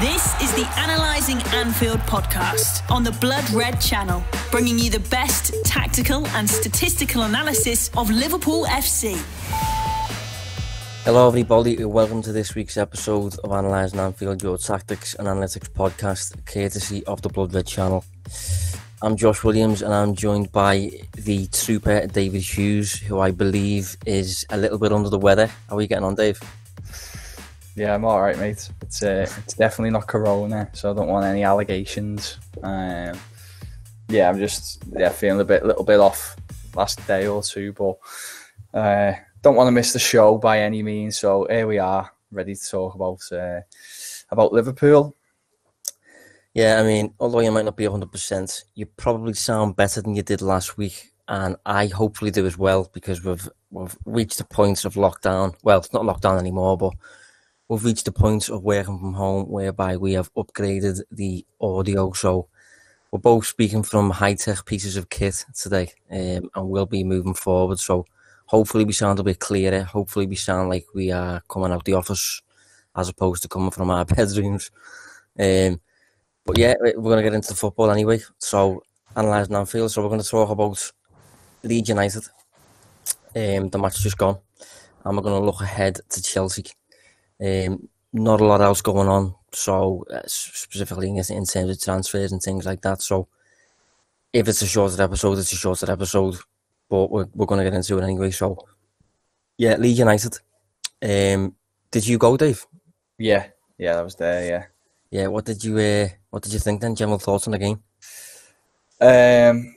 This is the Analyzing Anfield podcast on the Blood Red channel, bringing you the best tactical and statistical analysis of Liverpool FC. Hello, everybody. and Welcome to this week's episode of Analysing Anfield, your tactics and analytics podcast, courtesy of the Blood Red channel. I'm Josh Williams, and I'm joined by the trooper David Hughes, who I believe is a little bit under the weather. How are you getting on, Dave? Yeah, I'm all right, mate. It's uh, it's definitely not corona, so I don't want any allegations. Um, yeah, I'm just yeah feeling a bit, little bit off last day or two, but uh, don't want to miss the show by any means. So here we are, ready to talk about uh, about Liverpool. Yeah, I mean, although you might not be 100%, you probably sound better than you did last week. And I hopefully do as well because we've, we've reached the point of lockdown. Well, it's not lockdown anymore, but we've reached the point of working from home whereby we have upgraded the audio. So we're both speaking from high tech pieces of kit today, um, and we'll be moving forward. So hopefully we sound a bit clearer. Hopefully we sound like we are coming out the office as opposed to coming from our bedrooms. Um, but yeah, we're going to get into the football anyway. So analysing Anfield. So we're going to talk about Leeds United. Um, the match just gone, and we're going to look ahead to Chelsea. Um, not a lot else going on. So uh, specifically in, in terms of transfers and things like that. So if it's a shorter episode, it's a shorter episode. But we're, we're going to get into it anyway. So yeah, Leeds United. Um, did you go, Dave? Yeah, yeah, I was there. Yeah, yeah. What did you uh, What did you think then? General thoughts on the game? Um,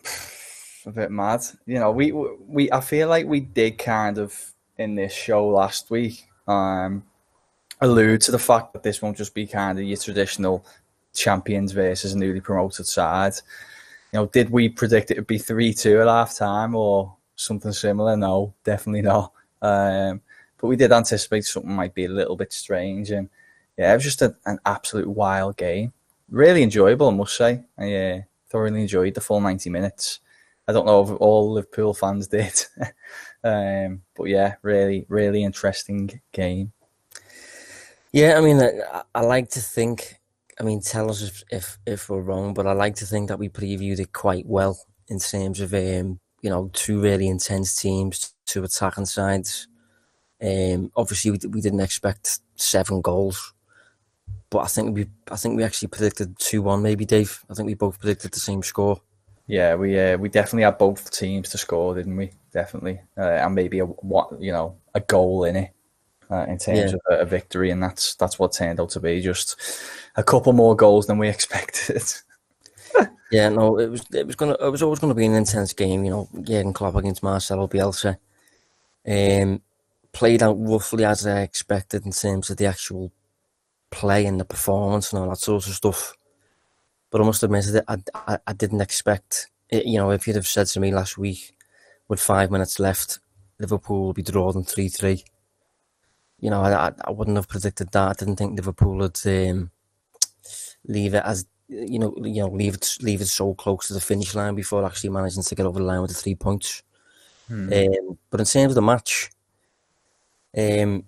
a bit mad. You know, we we I feel like we did kind of in this show last week. Um, allude to the fact that this won't just be kind of your traditional champions versus a newly promoted side. You know, did we predict it would be three two at half time or something similar? No, definitely not. Um, but we did anticipate something might be a little bit strange, and yeah, it was just a, an absolute wild game. Really enjoyable, I must say. I uh, thoroughly enjoyed the full ninety minutes. I don't know if all Liverpool fans did, um, but yeah, really, really interesting game. Yeah, I mean, I, I, like to think. I mean, tell us if, if, if we're wrong, but I like to think that we previewed it quite well in terms of um, you know two really intense teams, two attacking sides. Um, obviously, we, we didn't expect seven goals, but I think we I think we actually predicted two one. Maybe Dave. I think we both predicted the same score. Yeah, we uh, we definitely had both teams to score, didn't we? Definitely, uh, and maybe a what you know a goal in it uh, in terms yeah. of a, a, victory, and that's that's what turned out to be just a couple more goals than we expected. yeah, no, it was it was gonna it was always gonna be an intense game, you know. Jurgen Klopp against Marcelo Bielsa, um, played out roughly as I expected in terms of the actual play and the performance and all that sort of stuff. But I must admit that I, I, I didn't expect it, you know if you'd have said to me last week with five minutes left, Liverpool will be drawing three three you know, I, I wouldn't have predicted that. I didn't think Liverpool would um, leave it as you know, you know, leave it leave it so close to the finish line before actually managing to get over the line with the three points. Hmm. Um, but in terms of the match, um,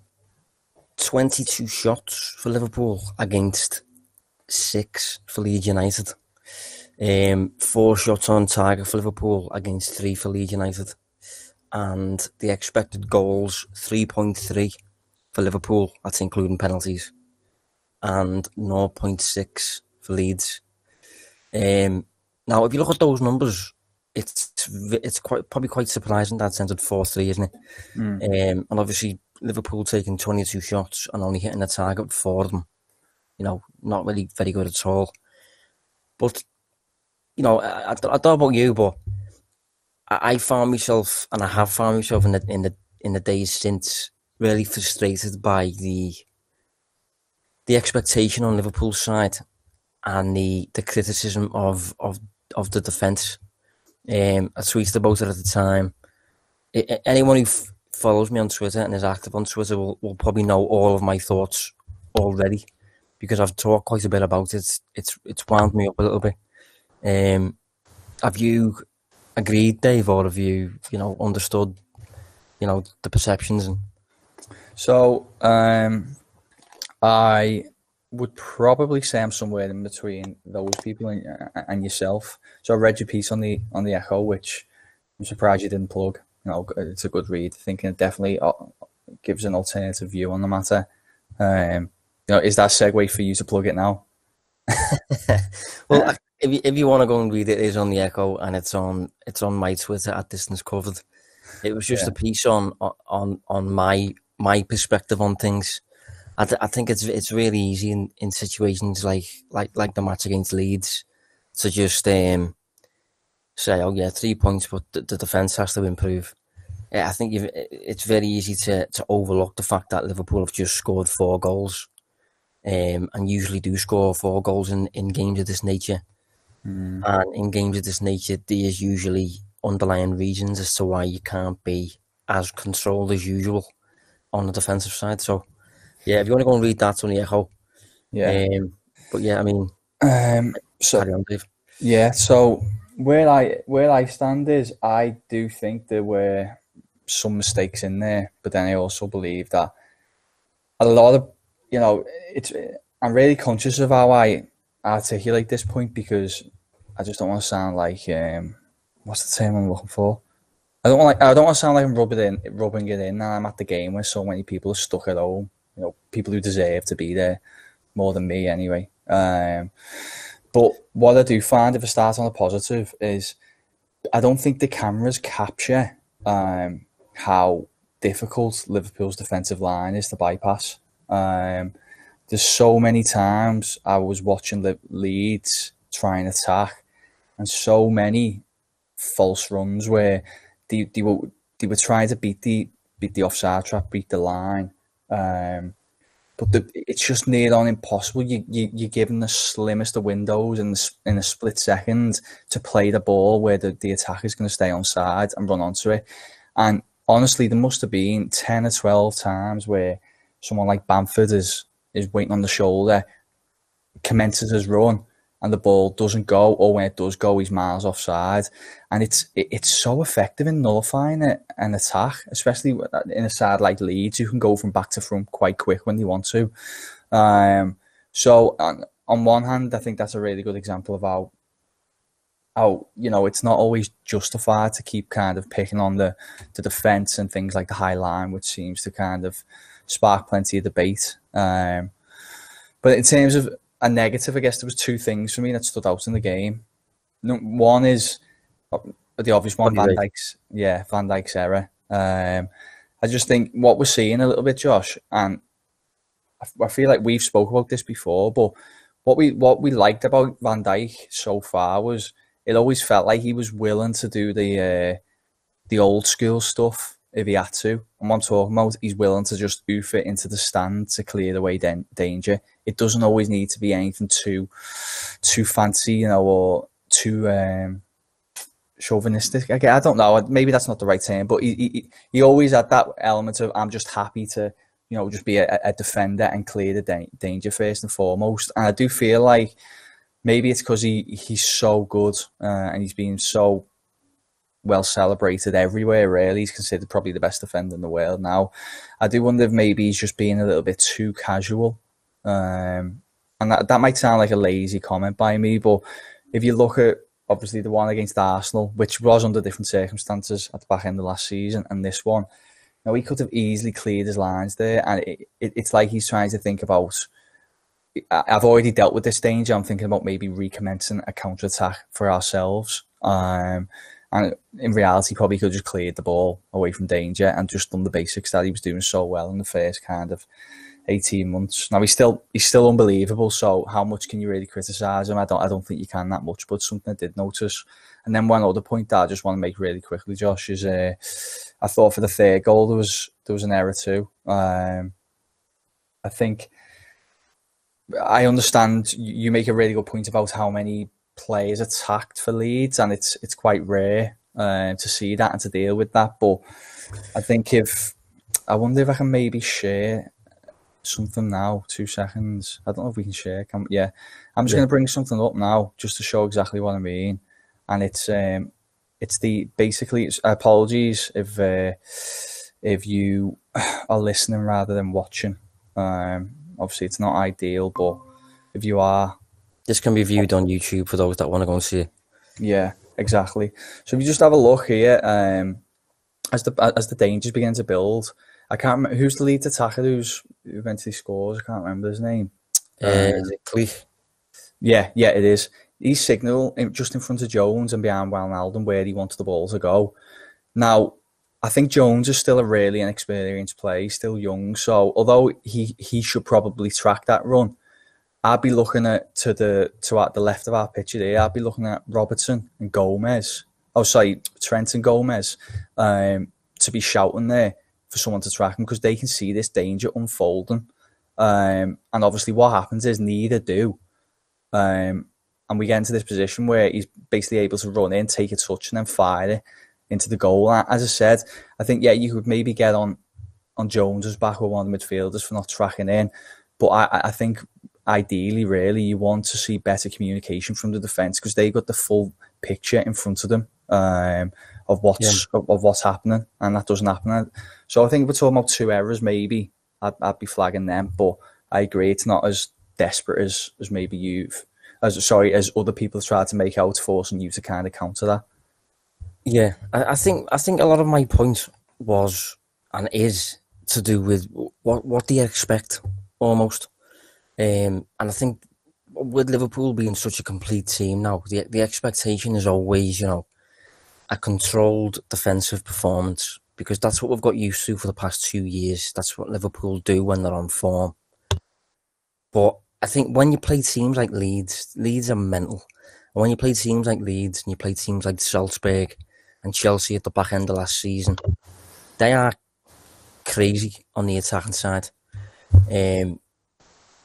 twenty two shots for Liverpool against six for Leeds United. Um, four shots on target for Liverpool against three for Leeds United, and the expected goals three point three for Liverpool. That's including penalties, and 0.6 for Leeds. Um, now, if you look at those numbers, it's it's quite probably quite surprising that it's four three, isn't it? Mm. Um, and obviously Liverpool taking twenty two shots and only hitting the target for them. You know, not really very good at all. But you know, I, I, I don't know about you, but I, I found myself, and I have found myself in the in the in the days since really frustrated by the the expectation on Liverpool's side and the, the criticism of, of of the defence. Um, I tweeted about it at the time. It, anyone who f- follows me on Twitter and is active on Twitter will, will probably know all of my thoughts already because I've talked quite a bit about it. It's it's wound me up a little bit. Um, have you agreed, Dave, or have you you know understood you know the perceptions and so um, I would probably say I'm somewhere in between those people and, and yourself. So I read your piece on the on the Echo, which I'm surprised you didn't plug. You know, it's a good read. Thinking it definitely uh, gives an alternative view on the matter. Um, you know, is that segue for you to plug it now? well, if you, if you want to go and read it, it is on the Echo and it's on it's on my Twitter at distance covered. It was just yeah. a piece on on on my my perspective on things. I, th- I think it's it's really easy in, in situations like like like the match against Leeds to just um, say, oh yeah, three points, but the, the defence has to improve. I think it's very easy to, to overlook the fact that Liverpool have just scored four goals um, and usually do score four goals in, in games of this nature. Mm. And in games of this nature, there is usually underlying reasons as to why you can't be as controlled as usual on the defensive side. So, yeah, if you want to go and read that on the Echo, yeah. Um, but yeah, I mean, um, so on, yeah. So where I where I stand is I do think there were some mistakes in there, but then I also believe that a lot of you know it's. I'm really conscious of how I articulate this point because I just don't want to sound like um, what's the term I'm looking for. I don't like I don't want to sound like I'm rubbing it in, rubbing it in. And I'm at the game where so many people are stuck at home. You know, people who deserve to be there more than me anyway. Um, but what I do find, if I start on a positive, is I don't think the cameras capture um, how difficult Liverpool's defensive line is to bypass. Um, there's so many times I was watching the Leeds try and attack, and so many false runs where they, they were they were trying to beat the beat the offside trap, beat the line. Um, but the, it's just near on impossible. You, you you're given the slimmest of windows in the, in a split second to play the ball where the, the attacker is going to stay on side and run onto it. And honestly, there must have been ten or twelve times where someone like Bamford is is waiting on the shoulder, commences his run, and the ball doesn't go, or when it does go, he's miles offside. And it's it's so effective in nullifying it, an attack, especially in a side like Leeds, who can go from back to front quite quick when they want to. Um, so on, on one hand, I think that's a really good example of how how you know it's not always justified to keep kind of picking on the the defense and things like the high line, which seems to kind of spark plenty of debate. Um, but in terms of a negative, I guess there was two things for me that stood out in the game. One is uh, the obvious one, Van Dijk's, yeah, Van Dijk's error. Um, I just think what we're seeing a little bit, Josh, and I, I feel like we've spoke about this before, but what we what we liked about Van Dijk so far was it always felt like he was willing to do the uh, the old school stuff if he had to. And what I'm talking about, he's willing to just oof it into the stand to clear the way danger. It doesn't always need to be anything too too fancy, you know, or too um, chauvinistic. I, I don't know. Maybe that's not the right term, but he, he, he always had that element of I'm just happy to, you know, just be a, a defender and clear the da- danger first and foremost. And I do feel like maybe it's because he he's so good uh, and he's been so well celebrated everywhere. Really, he's considered probably the best defender in the world now. I do wonder if maybe he's just being a little bit too casual, um, and that that might sound like a lazy comment by me, but if you look at obviously the one against Arsenal, which was under different circumstances at the back end of last season, and this one, now he could have easily cleared his lines there, and it, it, it's like he's trying to think about. I've already dealt with this danger. I'm thinking about maybe recommencing a counter attack for ourselves. Um, and in reality, probably could have just cleared the ball away from danger and just done the basics that he was doing so well in the first kind of 18 months. Now he's still he's still unbelievable. So how much can you really criticise him? I don't I don't think you can that much. But something I did notice. And then one other point that I just want to make really quickly, Josh, is uh, I thought for the third goal there was there was an error too. Um, I think I understand you make a really good point about how many players attacked for Leeds, and it's it's quite rare uh, to see that and to deal with that. But I think if I wonder if I can maybe share something now. Two seconds. I don't know if we can share. Can, yeah, I'm just yeah. going to bring something up now just to show exactly what I mean. And it's um, it's the basically. It's, apologies if uh, if you are listening rather than watching. Um, obviously it's not ideal, but if you are, this can be viewed on YouTube for those that want to go and see it. Yeah, exactly. So if you just have a look here, um, as the as the dangers begin to build, I can't remember who's the lead attacker who's who eventually scores. I can't remember his name. Uh, is it? Yeah, yeah, it is. He's signal just in front of Jones and behind Wijnaldum where he wants the ball to go. Now, I think Jones is still a really inexperienced player, still young. So although he he should probably track that run, I'd be looking at to the to at the left of our picture there. I'd be looking at Robertson and Gomez. Oh, sorry, Trent and Gomez, um, to be shouting there for someone to track him because they can see this danger unfolding. Um, and obviously, what happens is neither do. Um, and we get into this position where he's basically able to run in, take a touch, and then fire it into the goal. As I said, I think yeah, you could maybe get on on Jones's back or one of the midfielders for not tracking in, but I, I think ideally, really, you want to see better communication from the defence because they got the full picture in front of them um, of what's yeah. of, of, what's happening, and that doesn't happen. So I think if we're talking about two errors, maybe I'd, I'd be flagging them. But I agree, it's not as desperate as as maybe you've, as sorry, as other people have tried to make out, forcing you to kind of counter that. Yeah, I, I think I think a lot of my point was and is to do with what what do you expect almost um, and I think with Liverpool being such a complete team now, the the expectation is always, you know, a controlled defensive performance because that's what we've got used to for the past two years. That's what Liverpool do when they're on form. But I think when you play teams like Leeds, Leeds are mental. And when you play teams like Leeds and you play teams like Salzburg and Chelsea at the back end of last season, they are crazy on the attacking side. Um,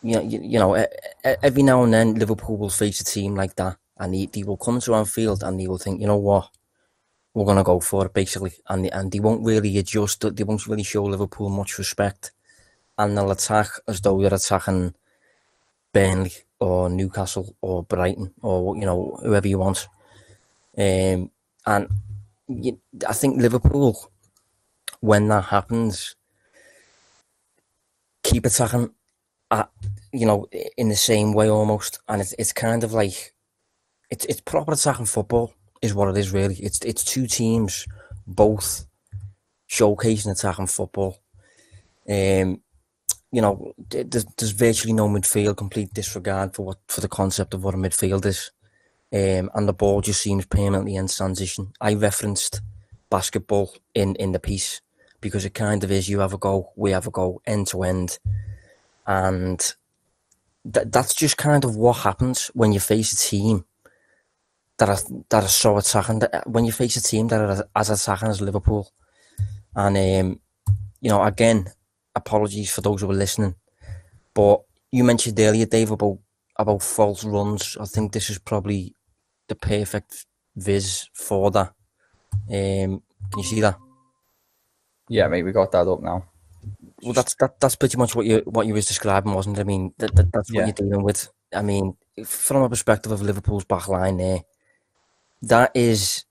you know, you, you, know, every now and then Liverpool will face a team like that, and they, they will come to Anfield and they will think, you know what, we're gonna go for it basically, and they, and they won't really adjust. They won't really show Liverpool much respect, and they'll attack as though they're attacking Burnley or Newcastle or Brighton or you know whoever you want. Um, and you, I think Liverpool, when that happens, keep attacking at, you know, in the same way almost, and it's it's kind of like it's it's proper attacking football is what it is really. It's it's two teams both showcasing attacking football. Um, you know, there's, there's virtually no midfield, complete disregard for what for the concept of what a midfield is, um, and the ball just seems permanently in transition. I referenced basketball in in the piece because it kind of is. You have a go, we have a go, end to end and th- that's just kind of what happens when you face a team that are that are so attacking. That when you face a team that are as attacking as Liverpool, and um, you know, again, apologies for those who are listening, but you mentioned earlier, Dave, about about false runs. I think this is probably the perfect viz for that. Um, can you see that? Yeah, mate, we got that up now. Well, that's that, that's pretty much what you what you was describing, wasn't it? I mean, that, that that's what yeah. you're dealing with. I mean, from a perspective of Liverpool's back line, there, that is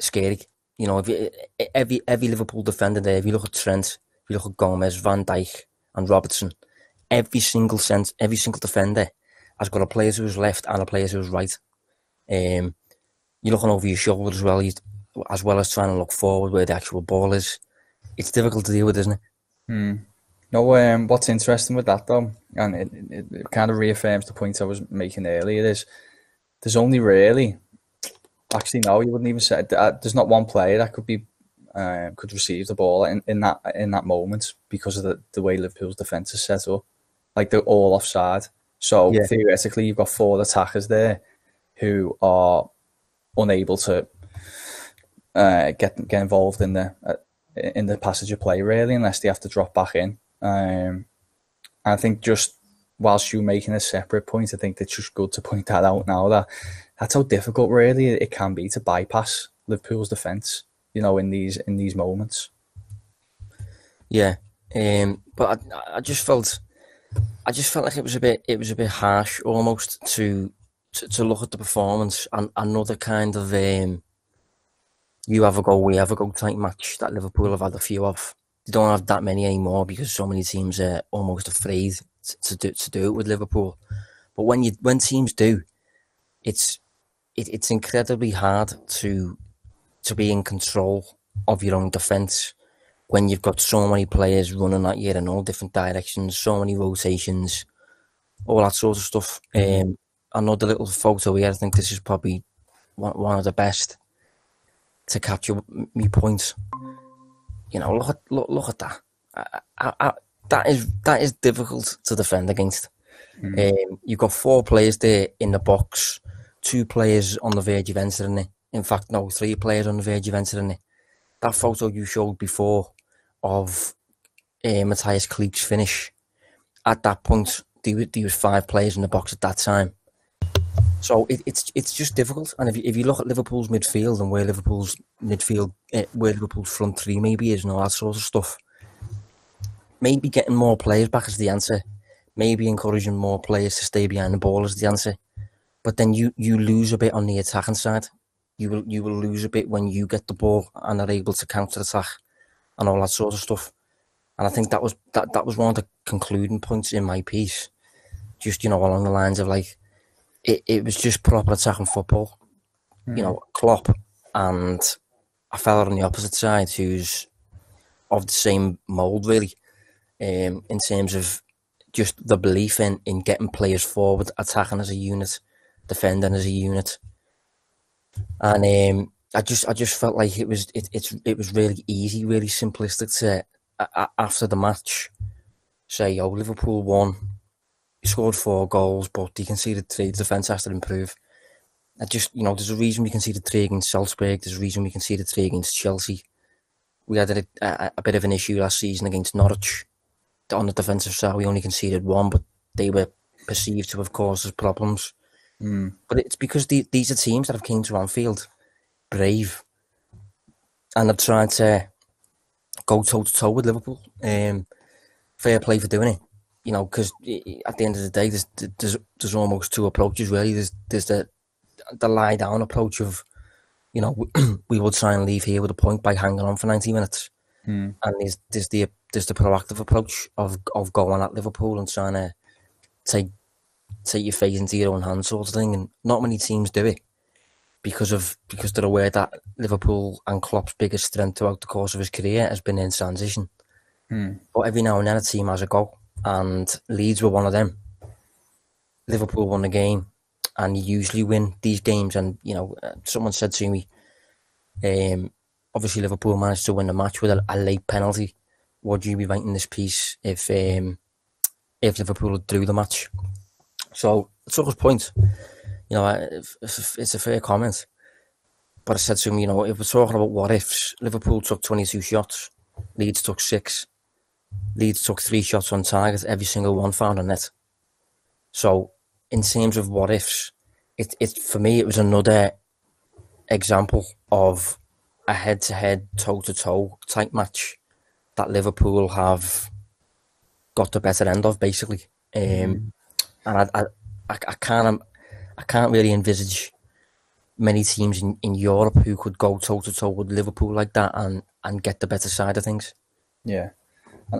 scary. You know, if you, every every Liverpool defender there, if you look at Trent, if you look at Gomez, Van Dijk, and Robertson, every single sense, every single defender has got a player who's left and a player who's right. Um, you're looking over your shoulder as well, as well as trying to look forward where the actual ball is. It's difficult to deal with, isn't it? Hmm. No, um, what's interesting with that though, and it, it, it, kind of reaffirms the point I was making earlier, is there's only really, actually no, you wouldn't even say uh, there's not one player that could be uh, could receive the ball in, in that in that moment because of the, the way Liverpool's defence is set up, like they're all offside. So yeah. theoretically, you've got four attackers there who are unable to uh, get get involved in the uh, in the passage of play really, unless they have to drop back in. Um, I think just whilst you making a separate point, I think it's just good to point that out now that that's how difficult really it can be to bypass Liverpool's defence. You know, in these in these moments. Yeah, um, but I, I just felt, I just felt like it was a bit, it was a bit harsh almost to to, to look at the performance and another kind of um, you have a go, we have a go type match that Liverpool have had a few of. They don't have that many anymore because so many teams are almost afraid to do to do it with Liverpool. But when you when teams do, it's it, it's incredibly hard to to be in control of your own defence when you've got so many players running at you in all different directions, so many rotations, all that sort of stuff. Um, another little photo here. I think this is probably one, one of the best to capture me points. You know, look at look, look at that. I, I, I, that is that is difficult to defend against. Mm. Um, you've got four players there in the box, two players on the verge of entering it. In fact, no, three players on the verge of entering it. That photo you showed before of uh, Mateusz Klich finish. At that point, there, there was five players in the box at that time. So it, it's it's just difficult. And if you, if you look at Liverpool's midfield and where Liverpool's midfield, uh, where Liverpool's front three maybe is and all that sort of stuff, maybe getting more players back is the answer. Maybe encouraging more players to stay behind the ball is the answer. But then you, you lose a bit on the attacking side. You will you will lose a bit when you get the ball and are able to counter attack and all that sort of stuff. And I think that was that, that was one of the concluding points in my piece. Just, you know, along the lines of like it, it was just proper attacking football. Mm. You know, Klopp and a fella on the opposite side who's of the same mould really, um, in terms of just the belief in, in getting players forward, attacking as a unit, defending as a unit. And um, I just I just felt like it was it, it's it was really easy, really simplistic to uh, after the match say, "Oh, Liverpool won, scored four goals, but they conceded three. The defence has to improve." I just you know, there's a reason we conceded three against Salzburg. There's a reason we conceded three against Chelsea. We had a, a, a bit of an issue last season against Norwich on the defensive side. We only conceded one, but they were perceived to have caused us problems. Mm. But it's because the, these are teams that have came to Anfield brave, and they're trying to go toe to toe with Liverpool. Um, fair play for doing it, you know, because at the end of the day, there's, there's there's almost two approaches really. There's there's the the lie down approach of, you know, we will try and leave here with a point by hanging on for ninety minutes, mm. and there's there's the there's the proactive approach of of going at Liverpool and trying to take take your fate into your own hands sort of thing, and not many teams do it because of because they're aware that Liverpool and Klopp's biggest strength throughout the course of his career has been in transition. Hmm. But every now and then a team has a goal, and Leeds were one of them. Liverpool won the game, and you usually win these games. And you know, uh, someone said to me, um, obviously Liverpool managed to win the match with a, a late penalty. Would you be writing this piece if um, if Liverpool drew the match? So it's all point you know, it's, a fair comment. But I said to him, you know, if we're talking about what ifs, Liverpool took 22 shots, Leeds took six. Leeds took three shots on target, every single one found a net. So, in terms of what ifs, it, it for me, it was another example of a head to head, toe to toe type match that Liverpool have got the better end of, basically. Um, mm. And I, I, I, can't I can't really envisage many teams in, in Europe who could go toe to toe with Liverpool like that and, and get the better side of things. Yeah.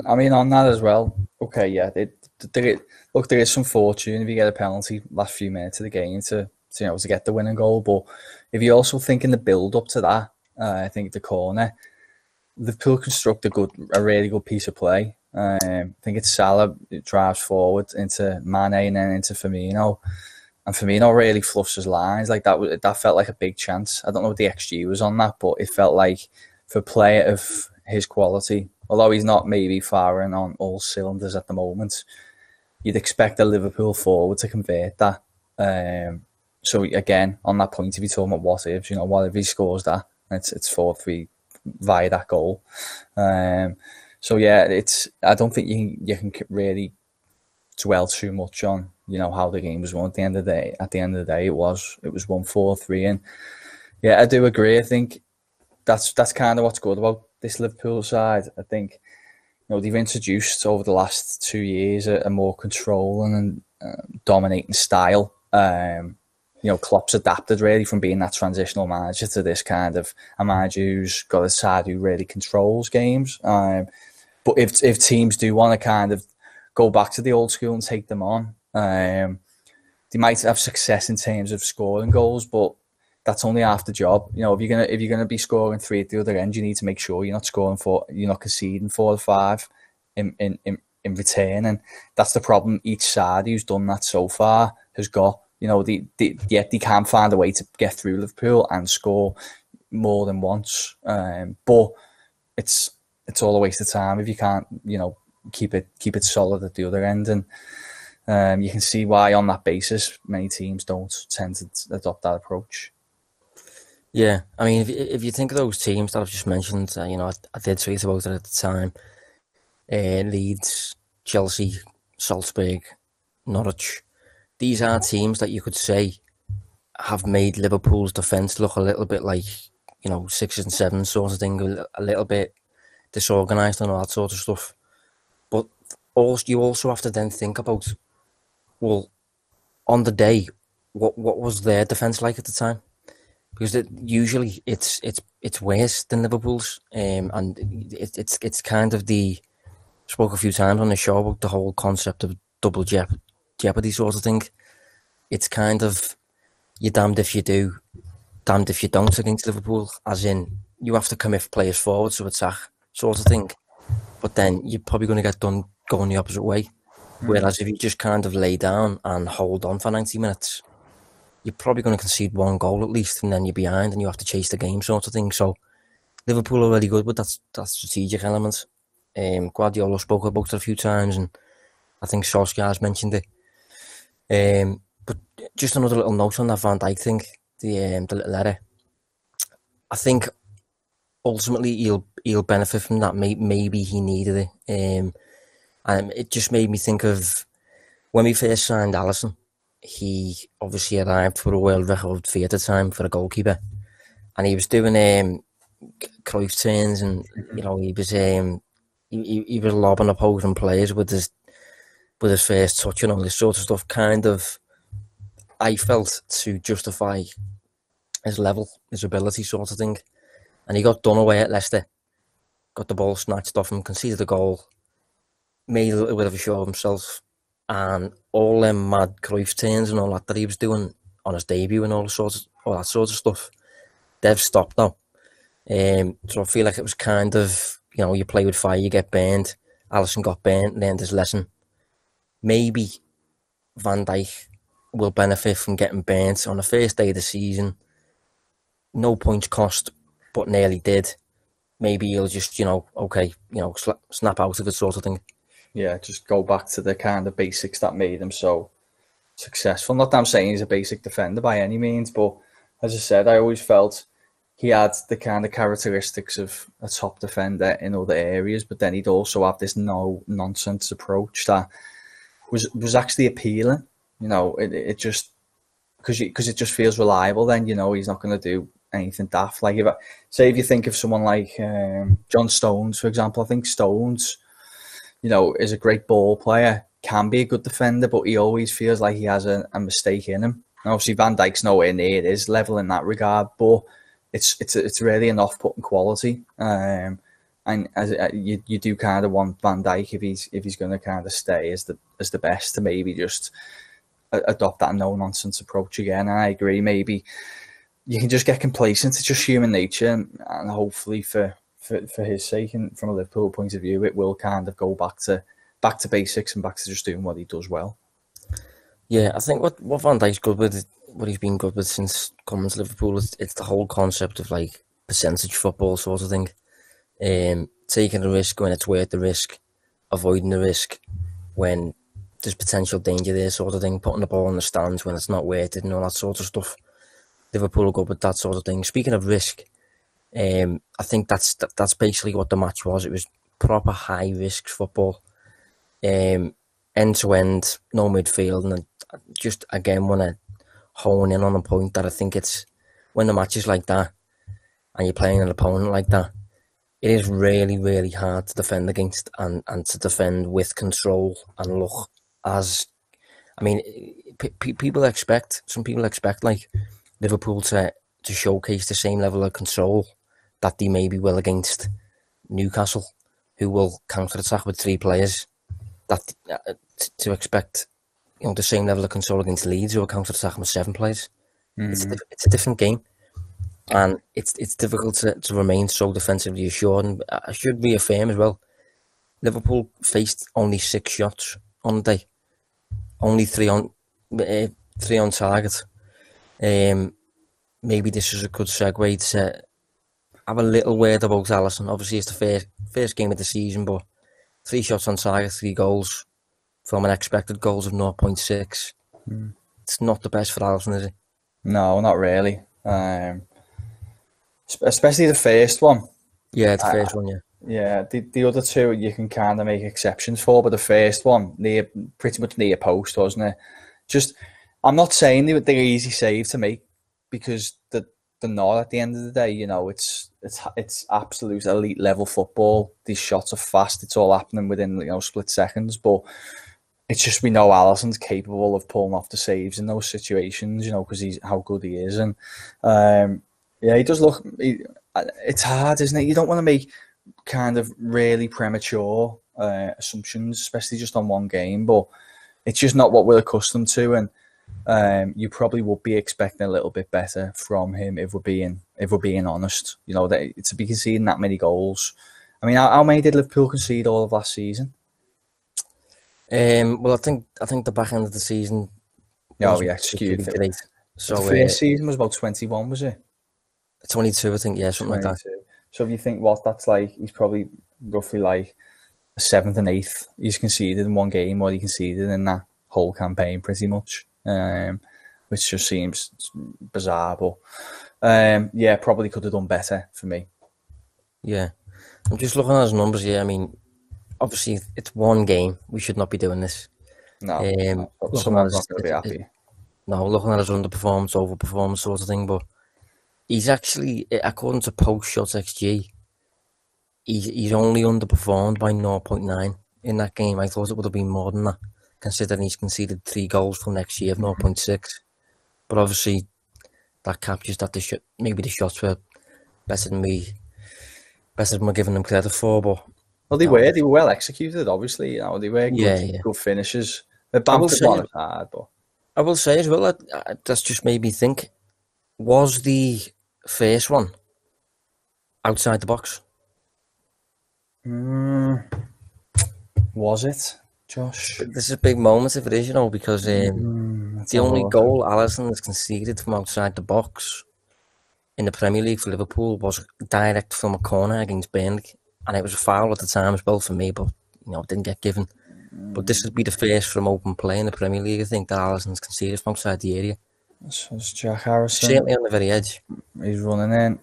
I mean, on that as well, okay, yeah, they, they, look, there is some fortune if you get a penalty last few minutes of the game to, to you know to get the winning goal. But if you also think in the build up to that, uh, I think the corner, Liverpool construct a good, a really good piece of play. Um, I think it's Salah it drives forward into Mane and then into Firmino. And Firmino really fluffs his lines. Like that, that felt like a big chance. I don't know what the XG was on that, but it felt like for a player of his quality, although he's not maybe firing on all cylinders at the moment, you'd expect a Liverpool forward to convert that. Um, so again, on that point, if you're talking about what ifs, you know, what if he scores that? It's it's four three via that goal. Um, so yeah, it's I don't think you you can really dwell too much on you know how the game was won. At the end of the day, at the end of the day, it was it was one four three, and yeah, I do agree. I think that's that's kind of what's good about this Liverpool side. I think you know they've introduced over the last two years a, a more controlling and uh, dominating style. Um, you know, Klopp's adapted really from being that transitional manager to this kind of a manager who's got a side who really controls games. Um, but if if teams do want to kind of go back to the old school and take them on. Um, they might have success in terms of scoring goals, but that's only half the job. You know, if you're gonna if you're gonna be scoring three at the other end, you need to make sure you're not scoring four, you're not conceding four or five in in in, in return, and that's the problem. Each side who's done that so far has got. You know, the, the yet they can find a way to get through Liverpool and score more than once. Um, but it's it's all a waste of time if you can't, you know, keep it keep it solid at the other end. And um, you can see why, on that basis, many teams don't tend to adopt that approach. Yeah, I mean, if if you think of those teams that I've just mentioned, uh, you know, I, I, did tweet about it at the time. Uh, Leeds, Chelsea, Salzburg, Norwich. These are teams that you could say have made Liverpool's defence look a little bit like, you know, sixes and sevens sort of thing, a little bit disorganised and all that sort of stuff. But also, you also have to then think about, well, on the day, what what was their defence like at the time? Because it, usually it's it's it's worse than Liverpool's, um, and it, it's it's kind of the spoke a few times on the show about the whole concept of double jeopardy sort of thing. It's kind of you're damned if you do, damned if you don't against Liverpool. As in, you have to commit players forward to attack, sort of thing. But then you're probably going to get done going the opposite way. Mm. Whereas if you just kind of lay down and hold on for 90 minutes, you're probably going to concede one goal at least, and then you're behind and you have to chase the game, sort of thing. So Liverpool are really good with that, that strategic element. Um, Guardiola spoke about it a few times, and I think Solskjaer's mentioned it. Um, but just another little note on that Van Dijk thing, the um, the little letter. I think ultimately he'll he'll benefit from that. Maybe he needed it, um, and it just made me think of when we first signed Alisson, He obviously arrived for a world record fee at the time for a goalkeeper, and he was doing um, Cruyff turns, and you know he was um, he, he was lobbing opposing players with his with his first touch and all this sort of stuff. Kind of I felt to justify his level, his ability, sort of thing. And he got done away at Leicester, got the ball snatched off him, conceded a goal, made a little bit of a show of himself, and all them mad Cruyff turns and all that that he was doing on his debut and all sorts of, all that sort of stuff, they've stopped now. Um, so I feel like it was kind of you know you play with fire, you get burned. Alisson got burnt, learned his lesson. Maybe Van Dijk will benefit from getting burnt on the first day of the season. No points cost, but nearly did. Maybe he'll just, you know, okay, you know, snap out of it, sort of thing. Yeah, just go back to the kind of basics that made him so successful. Not that I'm saying he's a basic defender by any means, but as I said, I always felt he had the kind of characteristics of a top defender in other areas, but then he'd also have this no nonsense approach that was was actually appealing you know, it, it just because because it just feels reliable. Then you know he's not going to do anything daft. Like if I, say if you think of someone like um, John Stones, for example, I think Stones, you know, is a great ball player, can be a good defender, but he always feels like he has a, a mistake in him. And obviously, Van Dijk's nowhere near his level in that regard, but it's it's it's really an off-putting quality. Um, and as uh, you, you do kind of want Van Dijk if he's if he's going to kind of stay as the as the best to maybe just adopt that no nonsense approach again. And I agree, maybe you can just get complacent. It's just human nature, and, hopefully for, for for his sake and from a Liverpool point of view, it will kind of go back to back to basics and back to just doing what he does well. Yeah, I think what what Van Dijk's good with, what he's been good with since coming to Liverpool, is it's the whole concept of like percentage football sort of thing. Um, taking the risk when it's worth the risk, avoiding the risk when there's potential danger there, sort of thing. Putting the ball in the stands when it's not weighted and all that sort of stuff. Liverpool will go with that sort of thing. Speaking of risk, um, I think that's that, that's basically what the match was. It was proper high risk football, um, end to end, no midfield, and I just again want to hone in on a point that I think it's when the match is like that, and you're playing an opponent like that, it is really really hard to defend against and and to defend with control and look as I mean, p- people expect some people expect like Liverpool to to showcase the same level of control that they maybe will against Newcastle, who will counter attack with three players. that uh, to expect you know the same level of control against Leeds, who will counter attack with seven players. Mm-hmm. It's, a, mm-hmm. it's a different game, and it's it's difficult to, to remain so defensively assured. And I should reaffirm as well. Liverpool faced only six shots on the day, only three on uh, three on target. Um, maybe this is a good segue to have a little word about Alisson. Obviously, it's the first first game of the season, but three shots on target, three goals from an expected goals of 0.6. Mm. It's not the best for Alisson, is it? No, not really. Um, especially the first one. Yeah, the first one, yeah. Yeah, the, the other two you can kind of make exceptions for, but the first one, near pretty much near post, wasn't it? Just, I'm not saying they, they're easy save to make because the they're not at the end of the day. You know, it's it's it's absolute elite level football. These shots are fast. It's all happening within you know split seconds, but it's just we know Alisson's capable of pulling off the saves in those situations, you know, because he's how good he is, and um, yeah, he does look. He, it's hard, isn't it? You don't want to make kind of really premature uh, assumptions, especially just on one game, but it's just not what we're accustomed to, and um, you probably would be expecting a little bit better from him if we're being if we're being honest. You know, that to be conceding that many goals. I mean, how, how many did Liverpool concede all of last season? Um, well, I think I think the back end of the season. Oh yeah, skewed. Great. So the first uh, season was about twenty one, was it? Twenty two, I think. Yeah, something 22. like that. So if you think what that's like, he's probably roughly like a seventh and eighth he's conceded in one game, or he conceded in that whole campaign, pretty much. Um, which just seems bizarre, but um, yeah, probably could have done better for me. Yeah, I'm just looking at his numbers. Yeah, I mean, obviously it's one game. We should not be doing this. No, um, someone's not going to be happy. No, looking at his underperformance, overperformance sort of thing, but he's actually, according to post shot XG, he's, he's only underperformed by 0.9 in that game. I thought it would have been more than that, considering he's conceded three goals from an XG of 0.6. But obviously, that captures that the sh- maybe the shots were better than me, better than we're giving them credit for, but well, they were. They were well executed. Obviously, you know, they were good, yeah, yeah. good finishes. The Bamford one hard, but I will say as well that that's just made me think: was the first one outside the box? Mm, was it, Josh? This is a big moment if it is, you know, because um, mm, the only goal Alisson has conceded from outside the box in the Premier League for Liverpool was direct from a corner against Burnley and it was a foul at the time as well for me, but you know, it didn't get given. But this would be the first from open play in the Premier League, I think, that Alisson's conceded from outside the area. So it's Jack Harrison. Certainly on the very edge. He's running in.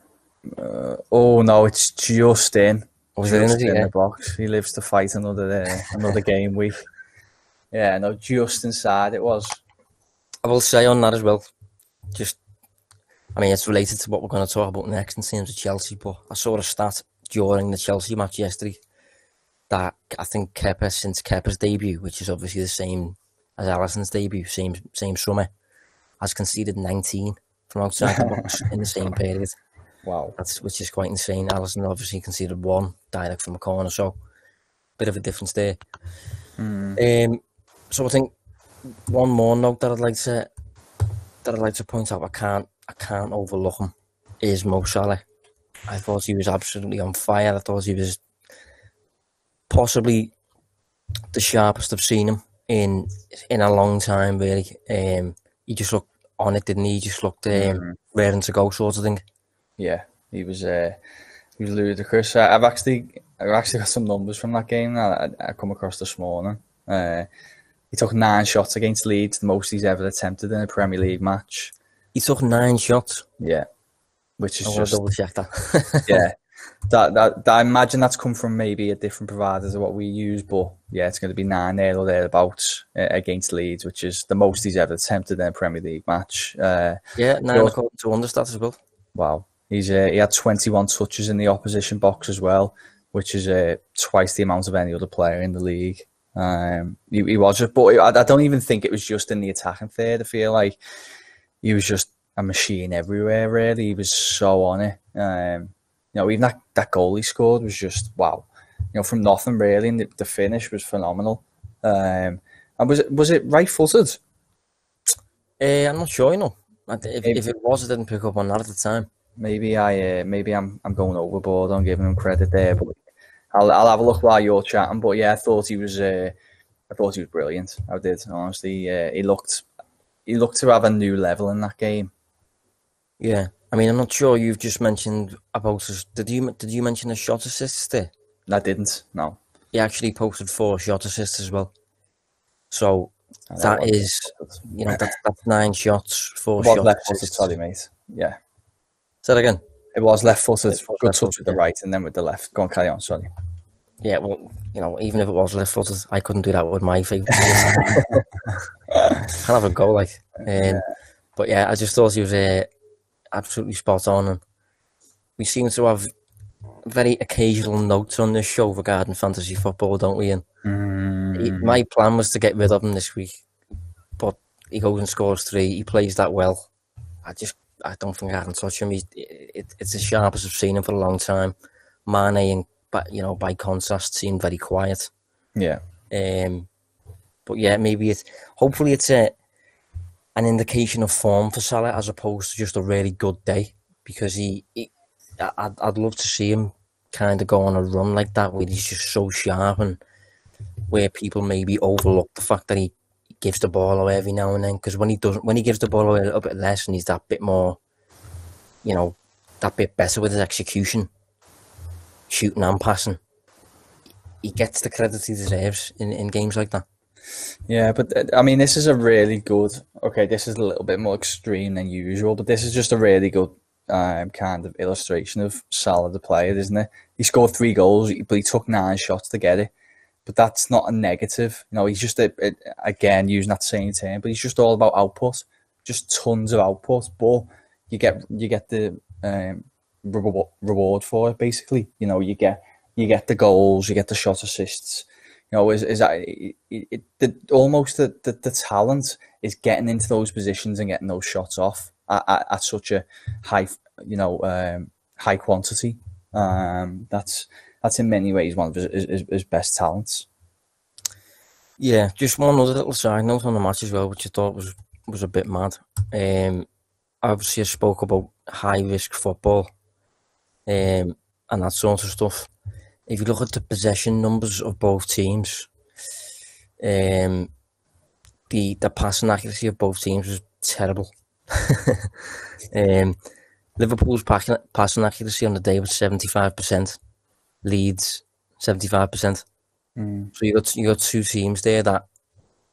Uh, oh no, it's just in. Was just in, in yeah. the box. He lives to fight another uh, another game week. Yeah, no, just inside it was. I will say on that as well. Just, I mean, it's related to what we're going to talk about next in terms of Chelsea, but I saw a stat during the Chelsea match yesterday that I think Kepa, since Kepa's debut, which is obviously the same as Alisson's debut, same same summer, has conceded 19 from outside the box in the same period. Wow. That's which is quite insane. Alisson obviously conceded one direct from a corner, so bit of a difference there. Mm. Um, so I think one more note that I'd like to that I'd like to point out I can't I can't overlook him is Mo Salah. I thought he was absolutely on fire. I thought he was possibly the sharpest I've seen him in in a long time. Really, um, he just looked on it, didn't he? He just looked um, mm-hmm. raring to go, sort of thing. Yeah, he was. Uh, he was ludicrous. I've actually, I've actually got some numbers from that game that I, I come across this morning. Uh, he took nine shots against Leeds, the most he's ever attempted in a Premier League match. He took nine shots. Yeah, which is I just double check that. yeah, that, that, that I imagine that's come from maybe a different provider to what we use, but yeah, it's going to be nine there or thereabouts uh, against Leeds, which is the most he's ever attempted in a Premier League match. Uh, yeah, nine according to Understat as well. Wow, he's uh, he had 21 touches in the opposition box as well, which is uh, twice the amount of any other player in the league. Um, he, he was just, but I, I don't even think it was just in the attacking third. I feel like he was just a machine everywhere. Really, he was so on it. Um, you know, even that, that goal he scored was just wow. You know, from nothing really, and the, the finish was phenomenal. Um, and was it was it right footed? Uh, I'm not sure, you know. If, if it was, I didn't pick up on that at the time. Maybe I uh, maybe I'm I'm going overboard on giving him credit there, but I'll I'll have a look while you're chatting. But yeah, I thought he was uh, I thought he was brilliant. I did honestly. Uh, he looked he looked to have a new level in that game. Yeah, I mean, I'm not sure. You've just mentioned about did you did you mention a shot assist there? I didn't. No. He actually posted four shot assists as well. So that is, you know, that's, that's nine shots, four shots. left footed, sorry, mate. Yeah. Say that again. It was left footed. Good left touch with the right and then with the left. Go on, carry on. Sorry. Yeah, well, you know, even if it was left footed, I couldn't do that with my feet. Can't have a go, like. Um, yeah. But yeah, I just thought he was uh, absolutely spot on, and we seem to have very occasional notes on this show regarding fantasy football, don't we? And mm. he, my plan was to get rid of him this week, but he goes and scores three. He plays that well. I just, I don't think I can touch him. He's, it, it's the sharpest I've seen him for a long time. Mane and, but you know, by contrast, seemed very quiet. Yeah. Um, but yeah, maybe it's hopefully it's a an indication of form for Salah as opposed to just a really good day because he, he I'd, I'd love to see him kind of go on a run like that where he's just so sharp and where people maybe overlook the fact that he gives the ball away every now and then because when he doesn't when he gives the ball away a little bit less and he's that bit more you know that bit better with his execution shooting and passing he gets the credit he deserves in, in games like that yeah but uh, i mean this is a really good okay this is a little bit more extreme than usual but this is just a really good um, kind of illustration of Salah the player, isn't it? He scored three goals, but he took nine shots to get it. But that's not a negative. You know, he's just a, a, again using that same term, but he's just all about output, just tons of output. But you get you get the um, reward for it. Basically, you know, you get you get the goals, you get the shot assists. You know, is is that it, it, the, almost the, the the talent is getting into those positions and getting those shots off at, at, at such a high, you know, um, high quantity. Um, that's that's in many ways one of his, his, his, best talents. Yeah, just one other little side note on the match as well, which I thought was was a bit mad. Um, obviously, I spoke about high risk football um, and that sort of stuff. If you look at the possession numbers of both teams, um, the the passing accuracy of both teams was terrible. um, Liverpool's passing, passing accuracy on the day was 75%. Leeds, 75%. Mm. So you got you got two teams there that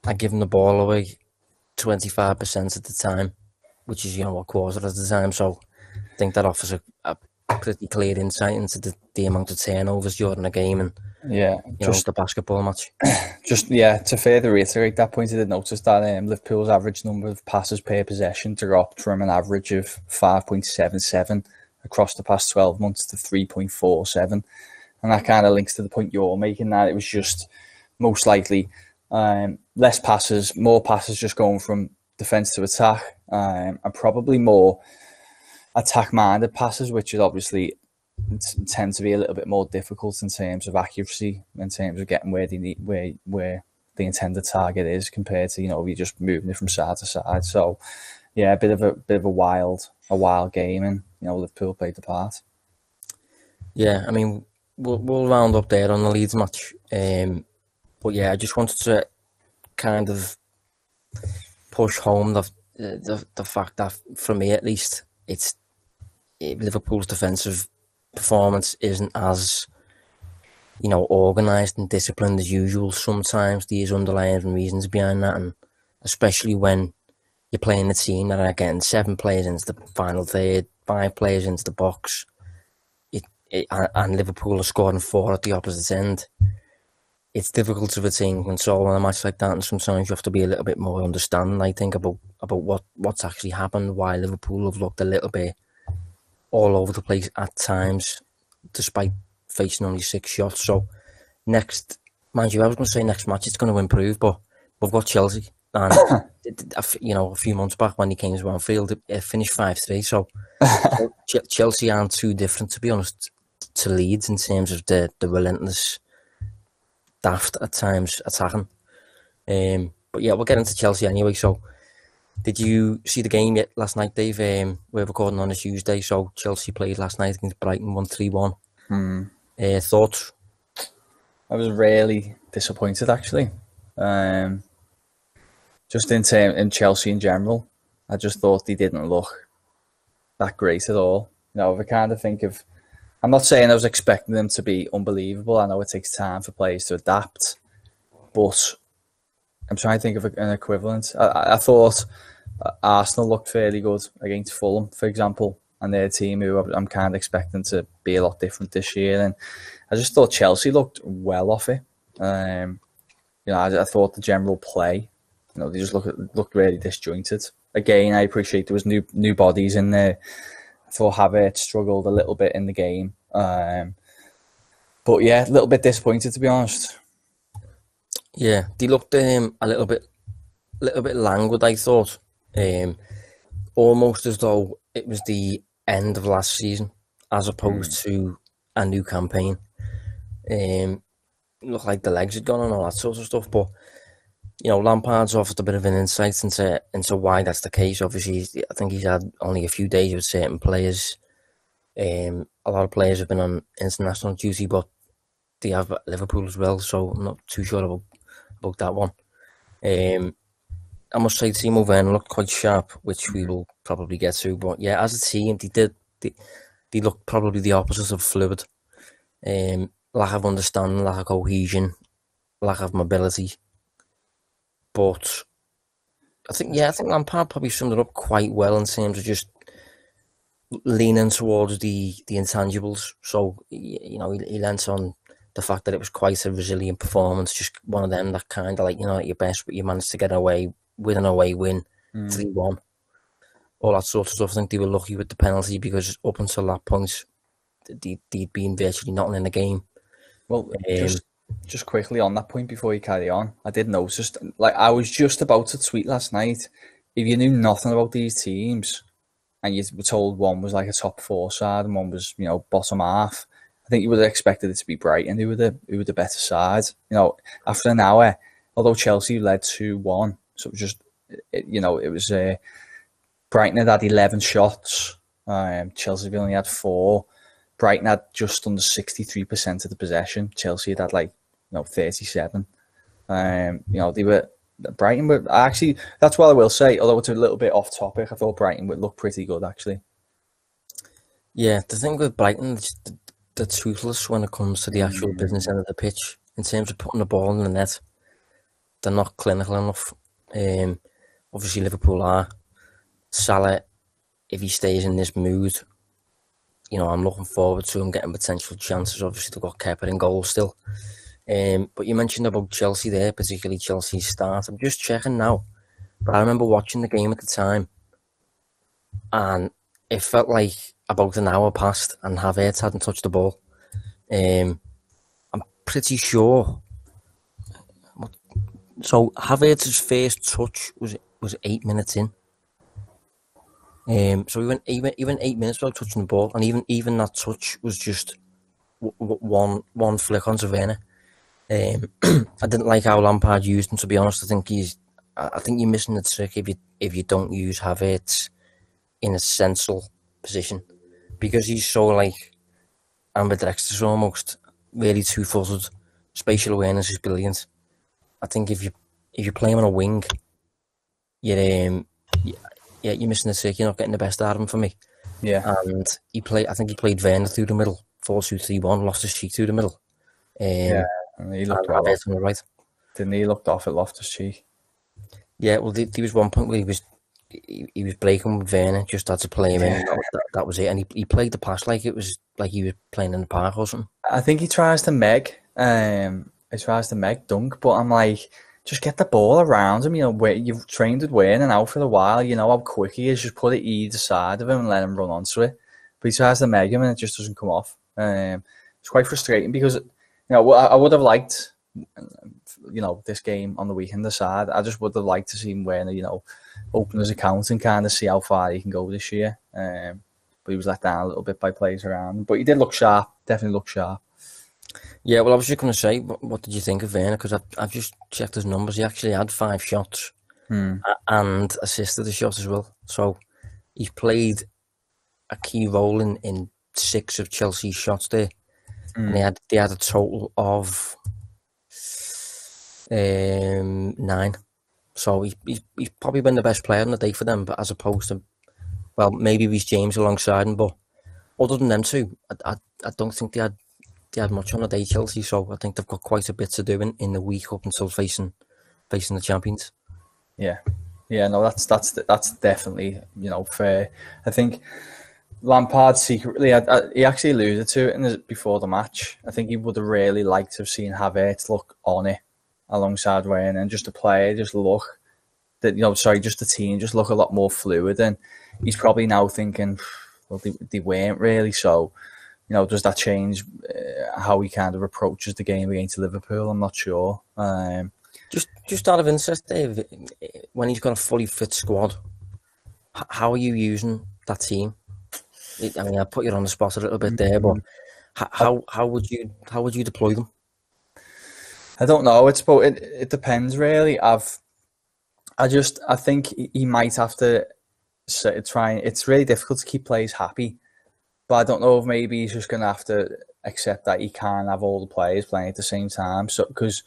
are giving the ball away 25% at the time, which is, you know, a quarter at the time. So I think that offers a, a pretty clear insight into the, the amount of turnovers during a game and yeah, you just know, the basketball match. Just yeah, to further reiterate that point, I did notice that um, Liverpool's average number of passes per possession dropped from an average of five point seven seven across the past twelve months to three point four seven, and that kind of links to the point you're making that it was just most likely um, less passes, more passes just going from defense to attack, um, and probably more attack minded passes, which is obviously tend to be a little bit more difficult in terms of accuracy, in terms of getting where they need, where where the intended target is compared to you know you're just moving it from side to side. So yeah, a bit of a bit of a wild a wild game, and you know Liverpool played the part. Yeah, I mean we'll we'll round up there on the Leeds match, um, but yeah, I just wanted to kind of push home the the, the fact that for me at least it's Liverpool's defensive performance isn't as you know organized and disciplined as usual. Sometimes there's underlying reasons behind that, and especially when you're playing a team that are getting seven players into the final third, five players into the box, it, and Liverpool are scoring four at the opposite end. It's difficult to retain control in a match like that, and sometimes you have to be a little bit more understanding. I think about about what what's actually happened, why Liverpool have looked a little bit all over the place at times, despite facing only six shots. So next, mind you, I was going to say next match it's going to improve, but we've got Chelsea, and you know a few months back when he came to Anfield, it finished five three. So Chelsea aren't too different, to be honest, to Leeds in terms of the the relentless, daft at times attacking. Um, but yeah, we'll get into Chelsea anyway. So, did you see the game yet last night, Dave? Um, we're recording on a Tuesday, so Chelsea played last night against Brighton, one three one. Hmm. Uh, thoughts? I was really disappointed actually. Um, just in term, in Chelsea in general, I just thought they didn't look that great at all. You know, if I kind of think of, I'm not saying I was expecting them to be unbelievable. I know it takes time for players to adapt, but I'm trying to think of an equivalent. I, I thought Arsenal looked fairly good against Fulham, for example, and their team who I'm kind of expecting to be a lot different this year. And I just thought Chelsea looked well off it. Um, you know, I, I, thought the general play, you know, they just look looked really disjointed. Again, I appreciate there was new new bodies in there. Thought Havertz struggled a little bit in the game, um, but yeah, a little bit disappointed to be honest. Yeah, they looked um, a little bit, a little bit languid. I thought, um, almost as though it was the end of last season, as opposed mm. to a new campaign. Um, looked like the legs had gone and all that sort of stuff. But you know, Lampard's offered a bit of an insight into into why that's the case. Obviously, I think he's had only a few days with certain players. Um, a lot of players have been on international duty, but they have Liverpool as well, so I'm not too sure about about that one. Um, I must say, Timo Werner looked quite sharp, which we will probably get to. But yeah, as a team, they did. They, they looked probably the opposite of fluid. Um, lack of understanding, lack of cohesion, lack of mobility. But I think, yeah, I think Lampard probably summed it up quite well in terms of just leaning towards the the intangibles. So you know, he, he lent on the fact that it was quite a resilient performance, just one of them that kind of like, you know, at your best, but you managed to get away with an away win, mm. 3 mm. 1. All that sort of stuff. I think they were lucky with the penalty because up until that point, they, they'd been virtually nothing in the game. Well, um, just, just quickly on that point before you carry on, I did notice, like, I was just about to tweet last night if you knew nothing about these teams and you were told one was like a top four side and one was, you know, bottom half, I think you would have expected it to be Brighton who were the who were the better side. You know, after an hour, although Chelsea led two one, so it was just it, you know it was uh, Brighton had had eleven shots. Um, Chelsea only had four. Brighton had just under sixty three percent of the possession. Chelsea had had like you know thirty seven. Um, you know they were Brighton were actually that's what I will say. Although it's a little bit off topic, I thought Brighton would look pretty good actually. Yeah, the thing with Brighton, they're toothless when it comes to the actual mm. business end of the pitch. In terms of putting the ball in the net, they're not clinical enough. Um, obviously, Liverpool are. Salah, if he stays in this mood, you know, I'm looking forward to him getting potential chances. Obviously, they've got Kepa in goal still. Um, but you mentioned about Chelsea there, particularly Chelsea's start. I'm just checking now, but I remember watching the game at the time, and it felt like about an hour passed and Havertz hadn't touched the ball. Um, I'm pretty sure. So Havertz's first touch was was eight minutes in. Um, so even even even eight minutes without touching the ball, and even even that touch was just w- w- one one flick on Savannah. Um, I didn't like how Lampard used him. To be honest, I think he's I think you're missing the trick if you if you don't use Havertz in a central position because he's so like ambidextrous almost, really two footed. Spatial awareness is brilliant. I think if you if you play him on a wing, you're um, yeah, you're missing the trick. You're not getting the best out of him for me. Yeah, and he played. I think he played Werner through the middle, four two three one, Loftus Cheek through the middle. Um, yeah, and he looked and off. right. Didn't he looked off at Loftus Cheek? Yeah, well, there, was one point where he was he, he was breaking with Werner, just had to play him in. That, that, was it, and he, he played the pass like it was like he was playing in the park or something. I think he tries to meg, um, he tries to meg Dunk, but I'm like, just get the ball around him. You know, where you've trained with Werner now for a while. You know how quick he is. Just put it either side of him and let him run onto it. But he tries to meg him and it just doesn't come off. Um, it's quite frustrating because know I, I would have liked you know this game on the weekend aside. I just would have liked to see him Werner, you know open his account and kind of see how far he can go this year. Um, but he was let down a little bit by players around. But he did look sharp. Definitely look sharp. Yeah, well, I was just going to say, what, what, did you think of Werner? Because I've, I've just checked his numbers. He actually had five shots hmm. and assisted a shot as well. So he's played a key role in, in six of Chelsea's shots there. Mm. And they had they had a total of um, nine. So he, he's, he's probably been the best player on the day for them, but as opposed to, well, maybe Reece James alongside him, but other than them two, I, I, I don't think they had they had much on the day Chelsea. So I think they've got quite a bit to do in, in the week up until facing facing the champions. Yeah, yeah, no, that's that's that's definitely you know fair. I think Lampard secretly, I, I, he actually alluded to it in the, before the match. I think he would have really liked to have seen Havertz look on it alongside Werner and just to play, just look that you know, sorry, just the team just look a lot more fluid. And he's probably now thinking, well, they, they weren't really. So, you know, does that change uh, how he kind of approaches the game against Liverpool? I'm not sure. Um, just, just out of interest, Dave, when he's got a fully fit squad, how are you using that team? I mean, I put you on the spot a little bit there, but mm-hmm. how how would you how would you deploy them? I don't know. It's but it, it depends really. I've I just I think he might have to try. It's really difficult to keep players happy, but I don't know if maybe he's just going to have to accept that he can't have all the players playing at the same time. So because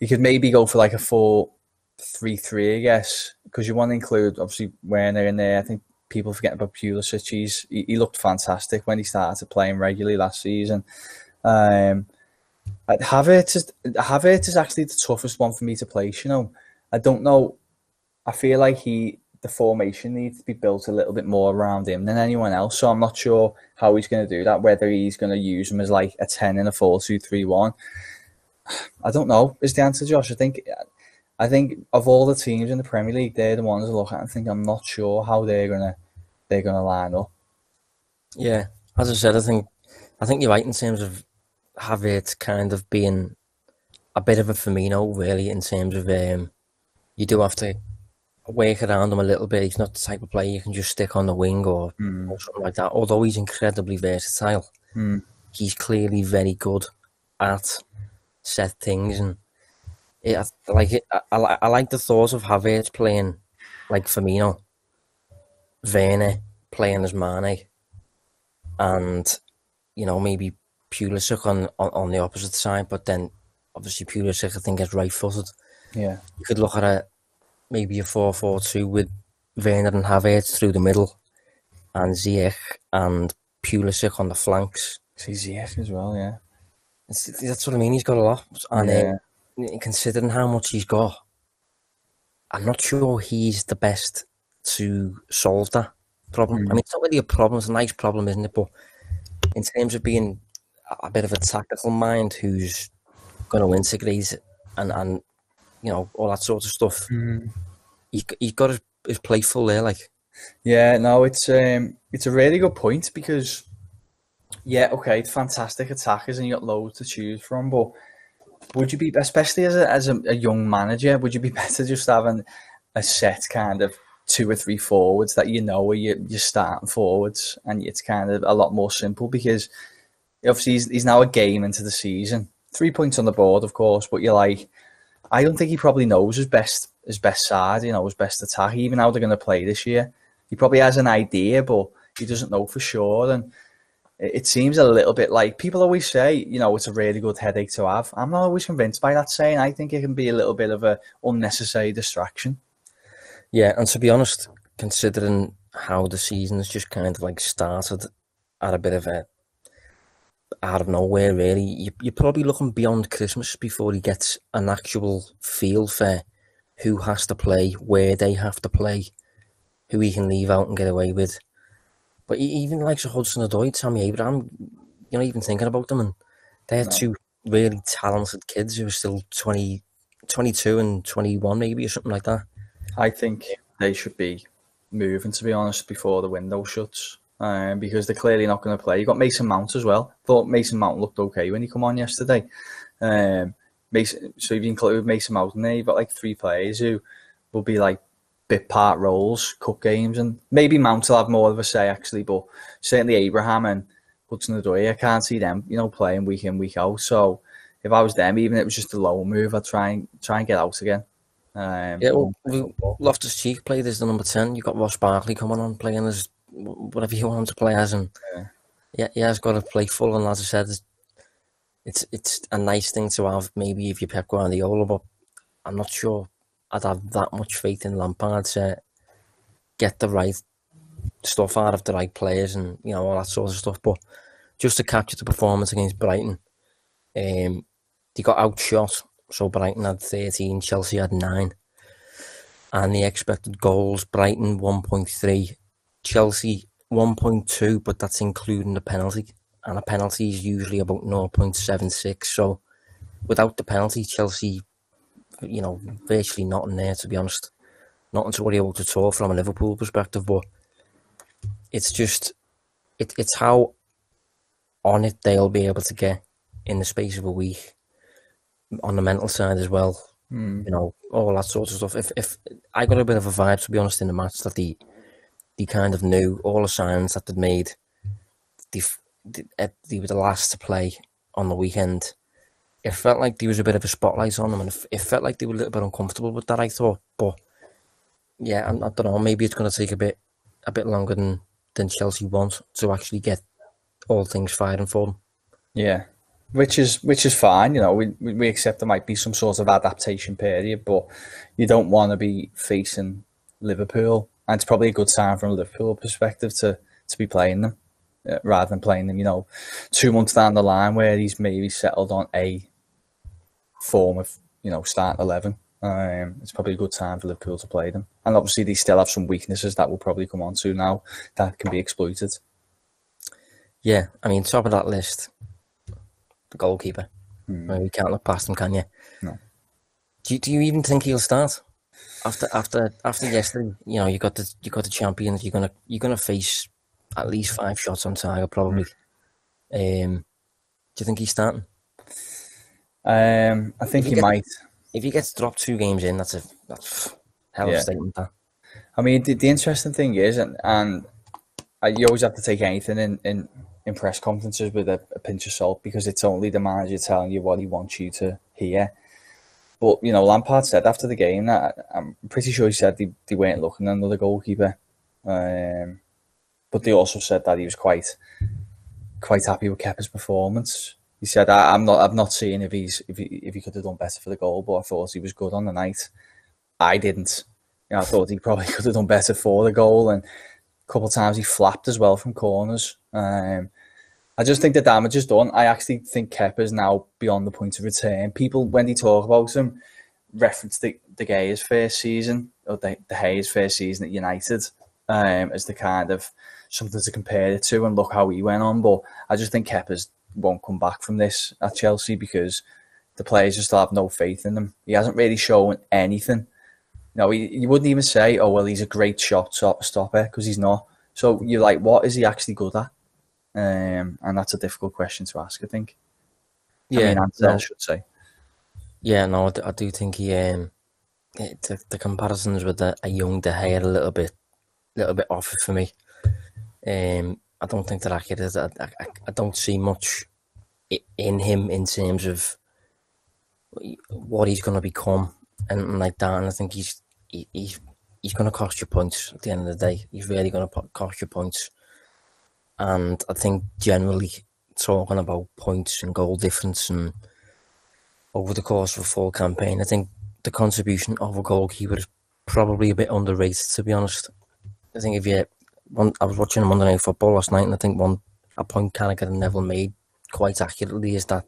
he could maybe go for like a four three three, I guess, because you want to include obviously Werner in there. I think people forget about Pulisic. He's, he, he looked fantastic when he started to playing regularly last season. Um, Havertz is, Havertz is actually the toughest one for me to place. You know, I don't know. I feel like he the formation needs to be built a little bit more around him than anyone else. So I'm not sure how he's going to do that. Whether he's going to use him as like a ten in a four two three one. I don't know. Is the answer, Josh? I think I think of all the teams in the Premier League, they're the ones I look at and think I'm not sure how they're gonna they're gonna line up. Yeah, as I said, I think I think you're right in terms of Havertz kind of being a bit of a Firmino, really, in terms of um, you do have to work around him a little bit. He's not the type of player you can just stick on the wing or, mm. or something like that. Although he's incredibly versatile, mm. he's clearly very good at set things and it, like it, I, I, I like the thought of Havertz playing like Firmino, Werner playing as Mane, and you know maybe Pulisic on, on, on the opposite side, but then obviously Pulisic I think is right footed. Yeah, you could look at a maybe a four four two with Werner and Havertz through the middle, and Ziyech and Pulisic on the flanks. See Ziyech as well, yeah. It's, that's what I mean. He's got a lot, and yeah. Considering how much he's got, I'm not sure he's the best to solve that problem. Mm. I mean, it's not really a problem; it's a nice problem, isn't it? But in terms of being a bit of a tactical mind who's going to integrate and and you know all that sort of stuff, mm. he he's got his, his plate full there. Like, yeah, no, it's um, it's a really good point because yeah, okay, fantastic attackers and you got loads to choose from, but would you be, especially as a, as a, a young manager, would you be better just having a set kind of two or three forwards that you know are you, you're starting forwards and it's kind of a lot more simple because obviously he's, he's now a game into the season. Three points on the board, of course, but you're like, I don't think he probably knows his best his best side, you know, his best attack, even how they're going to play this year. He probably has an idea, but he doesn't know for sure. And it seems a little bit like people always say, you know, it's a really good headache to have. I'm not always convinced by that saying. I think it can be a little bit of a unnecessary distraction. Yeah, and to be honest, considering how the season's just kind of like started at a bit of a out of nowhere, really, you're probably looking beyond Christmas before he gets an actual feel for who has to play, where they have to play, who he can leave out and get away with. But even like Hudson Odoi, Tammy Abraham, you know, even thinking about them, and they're no. two really talented kids who are still 20, 22 and 21 maybe or something like that. I think they should be moving, to be honest, before the window shuts. Um, because they're clearly not going to play. You've got Mason Mount as well. Thought Mason Mount looked okay when he come on yesterday. Um, Mason, so if you include Mason Mount in there, you've got like three players who will be like bit part roles, cup games, and maybe Mount will have more of a say actually, but certainly Abraham and Odoi. I can't see them, you know, playing week in week out. So if I was them, even if it was just a low move, I'd try and try and get out again. Um, yeah, well, Loftus Cheek played as the number ten. You've got Ross Barkley coming on playing as whatever you want him to play as, and yeah, yeah, he has got to play full. And as I said, it's it's a nice thing to have. Maybe if you Pep Guardiola, but I'm not sure I'd have that much faith in Lampard to get the right stuff out of the right players and you know all that sort of stuff. But just to capture the performance against Brighton, um, they got outshot. So Brighton had 13, Chelsea had 9. And the expected goals, Brighton 1.3, Chelsea 1.2, but that's including the penalty. And a penalty is usually about 0.76. So without the penalty, Chelsea, you know, virtually nothing there, to be honest. Nothing to worry about at all from a Liverpool perspective. But it's just, it, it's how on it they'll be able to get in the space of a week on the mental side as well. Mm. You know, all that sort of stuff. If if I got a bit of a vibe, to be honest, in the match that the they kind of knew all the signs that they'd made. They, they, they were the last to play on the weekend. It felt like there was a bit of a spotlight on them, and it, felt like they were a little bit uncomfortable with that. I thought, but yeah, I, I don't know. Maybe it's going to take a bit a bit longer than than Chelsea want to actually get all things firing for them. Yeah, which is which is fine. You know, we we accept there might be some sort of adaptation period, but you don't want to be facing Liverpool, and it's probably a good sign from a Liverpool perspective to to be playing them uh, rather than playing them. You know, two months down the line where he's maybe settled on a form of you know start eleven. Um, it's probably a good time for Liverpool to play them, and obviously they still have some weaknesses that will probably come on to now that can be exploited. Yeah, I mean, top of that list, the goalkeeper. Hmm. I mean, you can't look past him, can you? No. Do you, do you even think he'll start after after after yesterday? You know, you got the you got the champions. You're gonna you're gonna face at least five shots on target, probably. Mm. Um, do you think he's starting? Um, I think he get, might. If he gets dropped two games in, that's a that's hell of yeah. a statement. That. I mean, the, the interesting thing is, and and you always have to take anything in, in in press conferences with a, a, pinch of salt because it's only the manager telling you what he wants you to hear. But you know, Lampard said after the game that I'm pretty sure he said they, they weren't looking at another goalkeeper. Um, but they also said that he was quite quite happy with Kepa's performance. He said, I, "I'm not. I'm not seeing if he's if he if he could have done better for the goal, but I thought he was good on the night. I didn't. You know, I thought he probably could have done better for the goal, and a couple of times he flapped as well from corners. Um, I just think the damage is done. I actually think Kepa is now beyond the point of return. People, when they talk about him, reference the, De Gea's first season or the, De Gea's first season at United um, as the kind of something to compare it to and look how he went on. But I just think Kepa's won't come back from this at Chelsea because the players just have no faith in him. He hasn't really shown anything. No, he, you wouldn't even say, "Oh well, he's a great shot stopper," because he's not. So you're like, what is he actually good at? Um, and that's a difficult question to ask, I think. Yeah, I, mean, no, I should say. Yeah, no, I do think he um, the, the comparisons with a, a young De Gea a little bit, little bit off for me. Um, I don't think they're accurate. I, I, I don't see much in him in terms of what he's going to become and like that. And I think he's he, he's he's going to cost you points at the end of the day. He's really going to cost you points. And I think generally talking about points and goal difference and over the course of a full campaign, I think the contribution of a goalkeeper is probably a bit underrated, to be honest. I think if you, one, I was watching Monday Night Football last night, and I think one a point Carragher and Neville made quite accurately is that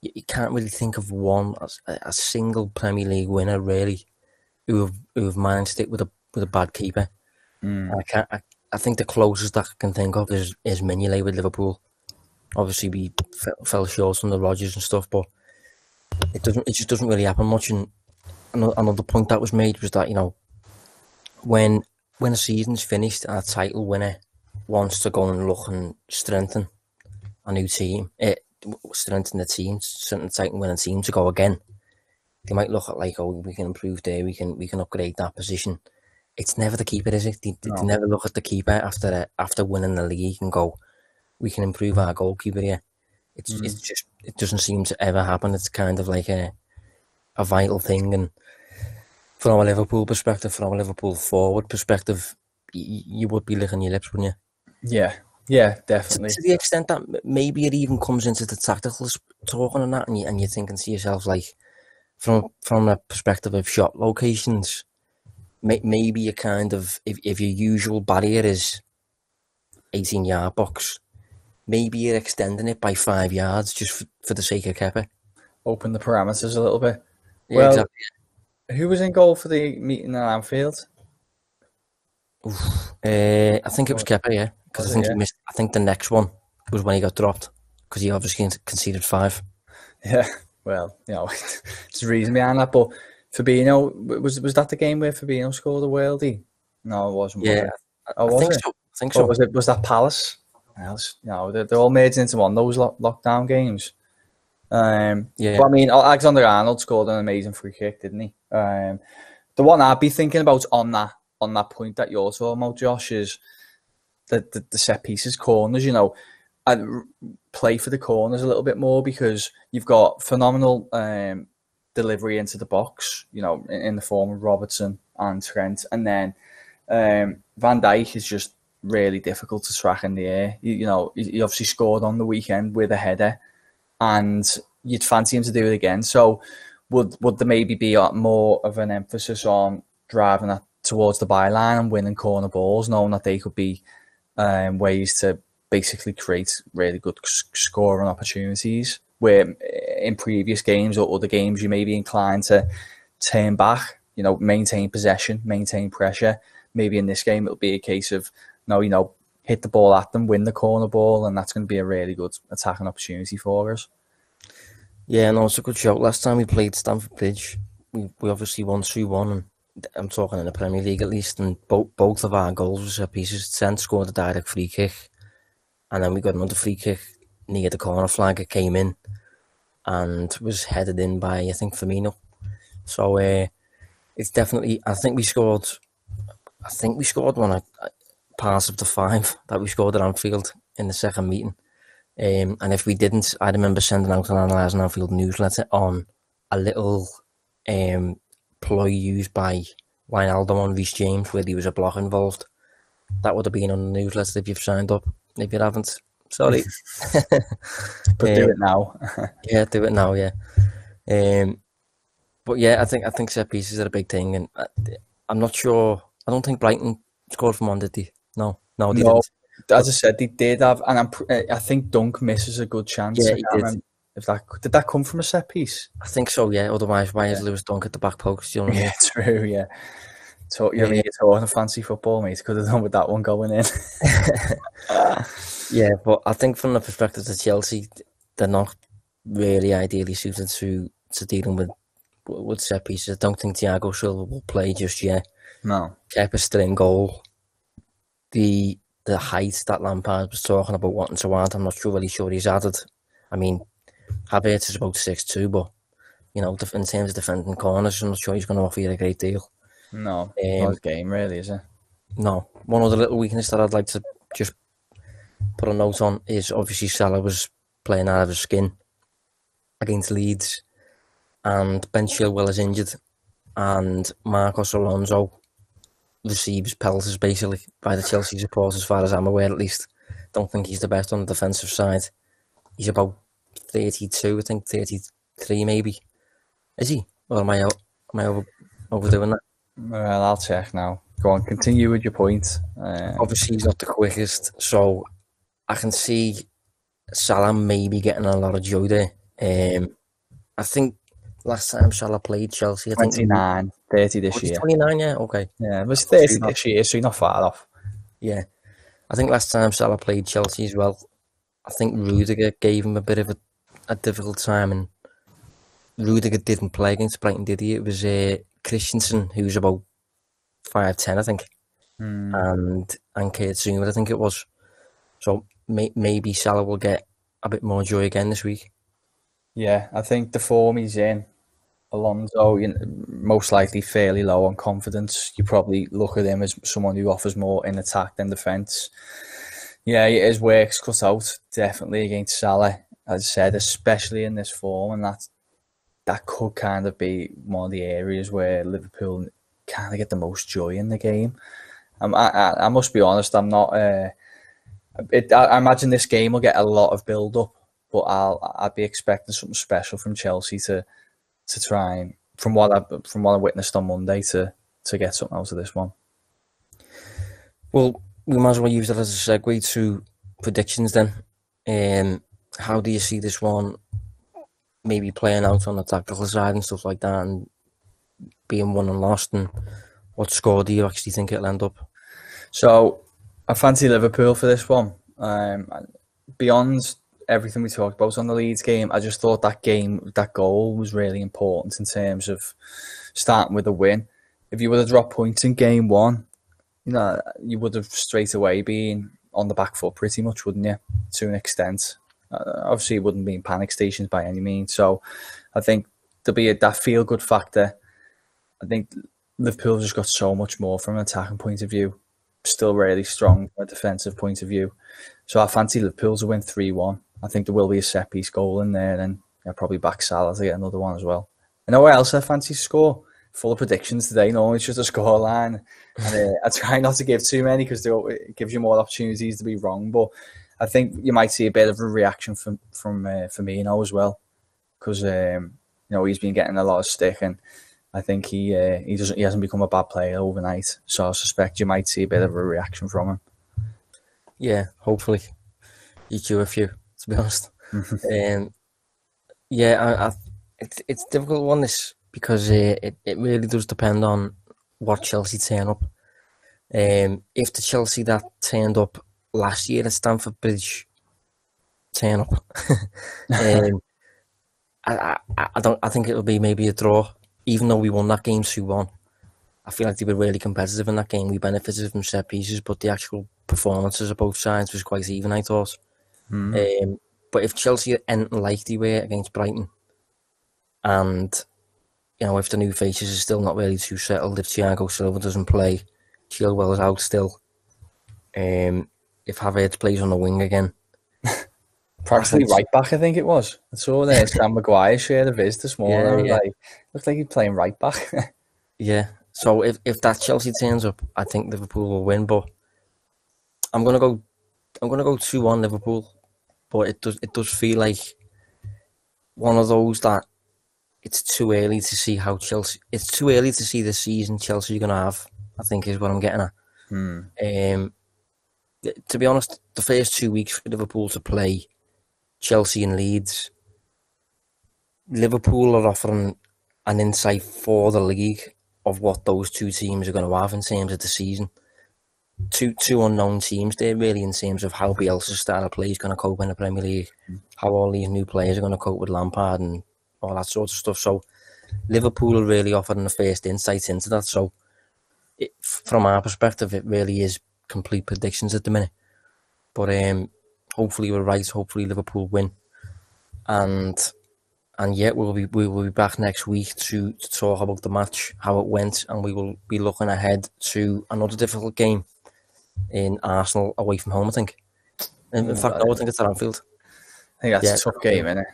you, you can't really think of one a, a single Premier League winner really who have who have managed it with a with a bad keeper. Mm. I can't. I, I, think the closest that I can think of is is Mignolet with Liverpool. Obviously, we fell, fell short on the Rodgers and stuff, but it doesn't. It just doesn't really happen much. And another, another point that was made was that you know when when a season's finished and a title winner wants to go and look and strengthen a new team, it strengthen the team, strengthen the title winning team to go again they might look at like, oh, we can improve there, we can we can upgrade that position. It's never the keeper, is it? They, no. they never look at the keeper after uh, after winning the league and go, we can improve our goalkeeper here. It's mm. it's just it doesn't seem to ever happen. It's kind of like a a vital thing, and from a Liverpool perspective, from a Liverpool forward perspective, you, you would be licking your lips, wouldn't you? Yeah, yeah, definitely. To, to, the extent that maybe it even comes into the tactical talking and that, and, you, and you're thinking to yourself, like, from from a perspective of shot locations, may, maybe you kind of, if, if your usual barrier is 18 yard box, maybe you're extending it by five yards just for, for the sake of Kepa. Open the parameters a little bit. Yeah, well, exactly. Who was in goal for the meeting at Anfield? Oof, uh, I think it was Kepa, yeah because I think yeah. he missed. I think the next one was when he got dropped because he obviously conceded five. Yeah, well, you know, there's a reason behind that. But Fabinho was was that the game where Fabinho scored a worldie? No, it wasn't. Yeah, was it? Oh, was I think it? so. I think so. was it? Was that Palace? Else, you know, they're, they're all made into one. Those lock, lockdown games. Um, yeah. But I mean, Alexander Arnold scored an amazing free kick, didn't he? Um, the one I'd be thinking about on that on that point that you're talking about, Josh, is the, the, the set pieces, corners, you know, and play for the corners a little bit more because you've got phenomenal um, delivery into the box, you know, in, in, the form of Robertson and Trent. And then um, Van Dijk is just really difficult to track in the air. You, you know, he, he obviously scored on the weekend with a header and you'd fancy him to do it again. So would would there maybe be more of an emphasis on driving that towards the byline and winning corner balls, knowing that they could be um, ways to basically create really good scoring opportunities. Where eh, in previous games or other games you may be inclined to turn back, you know, maintain possession, maintain pressure. Maybe in this game it'll be a case of no, you know, hit the ball at them, win the corner ball, and that's going to be a really good attacking opportunity for us. Yeah, no, it's a good shot. Last time we played Stamford Bridge, we, we obviously won 3 1, and I'm talking in the Premier League at least, and both both of our goals were set pieces. Trent scored a direct free kick, and then we got another free kick near the corner flag. It came in and was headed in by I think Firmino. So uh, it's definitely. I think we scored. I think we scored one pass of the five that we scored at Anfield in the second meeting. Um, and if we didn't, I remember sending out an Analysing Anfield newsletter on a little um, ploy used by Wijnaldum on Reece James where there was a block involved. That would have been on the newsletter if you've signed up. If you haven't, sorry. but um, do it now. yeah, do it now. Yeah. Um, but yeah, I think I think set pieces are a big thing, and I, am not sure. I don't think Brighton scored from one, did they? No, no, no. Didn't. As I said, they did have, and I'm, I think Dunk misses a good chance. Yeah, he did. If that did that come from a set piece? I think so. Yeah. Otherwise, why is Lewis Dunk at the back post? You know what I mean? Yeah, true. Yeah. So you yeah. you're talking fancy football, mate. Could have done with that one going in. yeah, but I think from the perspective of Chelsea, they're not really ideally suited to to dealing with with set pieces. I don't think Thiago Silva will play just yet. No. Kepa still in goal. The the height that Lampard was talking about wanting to add, I'm not sure really sure he's added. I mean, Havertz is about six two, but you know, in terms of defending corners, I'm not sure he's going to offer you a great deal. No, um, not game really, is it? No. One other little weakness that I'd like to just put a note on is obviously Salah was playing out of his skin against Leeds, and Ben Chilwell is injured, and Marcos Alonso receives pelters basically by the Chelsea supporters, as far as I'm aware at least. Don't think he's the best on the defensive side. He's about 32, I think 33 maybe. Is he? Or am I, am I over, overdoing that? Well, I'll check now. Go on, continue with your point. Um, Obviously, he's not the quickest, so I can see Salah maybe getting a lot of joy there. Um, I think last time Salah played Chelsea, I 29, think 30 this year. 29, yeah, okay. Yeah, it was 30 this year, so you're not far off. Yeah. I think last time Salah played Chelsea as well, I think Rudiger gave him a bit of a a difficult time, and Rudiger didn't play against Brighton, did he? It was uh, Christensen, who's about five ten, I think, mm. and and Kurt Zouma, I think it was. So may, maybe Salah will get a bit more joy again this week. Yeah, I think the form he's in, Alonso, you know, most likely fairly low on confidence. You probably look at him as someone who offers more in attack than defence. Yeah, his work's cut out definitely against Salah. As I said, especially in this form, and that that could kind of be one of the areas where Liverpool kind of get the most joy in the game. Um, I, I, I must be honest, I'm not. Uh, it, I, I imagine this game will get a lot of build up, but I'll I'd be expecting something special from Chelsea to to try and from what I from what I witnessed on Monday to to get something out of this one. Well, we might as well use that as a segue to predictions then. Um, how do you see this one maybe playing out on the tactical side and stuff like that and being won and lost and what score do you actually think it'll end up? So I fancy Liverpool for this one. Um, beyond everything we talked about on the Leeds game, I just thought that game, that goal was really important in terms of starting with a win. If you would have dropped points in game one, you know, you would have straight away been on the back foot pretty much, wouldn't you? To an extent. Uh, obviously, it wouldn't be in panic stations by any means. So I think there'll be a, that feel good factor. I think Liverpool just got so much more from an attacking point of view. Still really strong from a defensive point of view. So I fancy Liverpool to win 3 1. I think there will be a set piece goal in there, and yeah, probably back Salah to get another one as well. You know where else I fancy score? Full of predictions today. No, it's just a score line. And uh, I try not to give too many because it gives you more opportunities to be wrong. But I think you might see a bit of a reaction from from uh, Firmino as well, because um, you know he's been getting a lot of stick, and I think he uh, he doesn't he hasn't become a bad player overnight. So I suspect you might see a bit of a reaction from him. Yeah, hopefully, you a few. To be honest, um, yeah, I, I, it's it's difficult one this because uh, it it really does depend on what Chelsea turn up. Um, if the Chelsea that turned up last year at Stamford Bridge turn up, um, I, I, I don't I think it'll be maybe a draw even though we won that game 2 1, I feel like they were really competitive in that game. We benefited from set pieces, but the actual performances of both sides was quite even, I thought. Mm. Um, but if Chelsea end like they were against Brighton, and you know, if the new faces are still not really too settled, if Thiago Silva doesn't play, Chilwell is out still. Um, if Havertz plays on the wing again, Practically right back, I think it was. I saw there Sam Maguire shared of his this morning. Yeah, yeah. Like, looks like he's playing right back. yeah. So if, if that Chelsea turns up, I think Liverpool will win. But I'm gonna go. I'm gonna go two one Liverpool. But it does it does feel like one of those that it's too early to see how Chelsea. It's too early to see the season Chelsea are gonna have. I think is what I'm getting at. Hmm. Um, to be honest, the first two weeks for Liverpool to play Chelsea and Leeds. Liverpool are offering an insight for the league of what those two teams are going to have in terms of the season. Two two unknown teams there, really, in terms of how Bielsa's style of play is going to cope in the Premier League, how all these new players are going to cope with Lampard and all that sort of stuff. So, Liverpool are really offering the first insight into that. So, it, from our perspective, it really is complete predictions at the minute. But um, hopefully we're right. Hopefully Liverpool win, and and yet we'll be we will be back next week to, to talk about the match, how it went, and we will be looking ahead to another difficult game in Arsenal away from home. I think. In, in fact, no, I think it's at Anfield. I think that's yeah, a tough game, isn't it?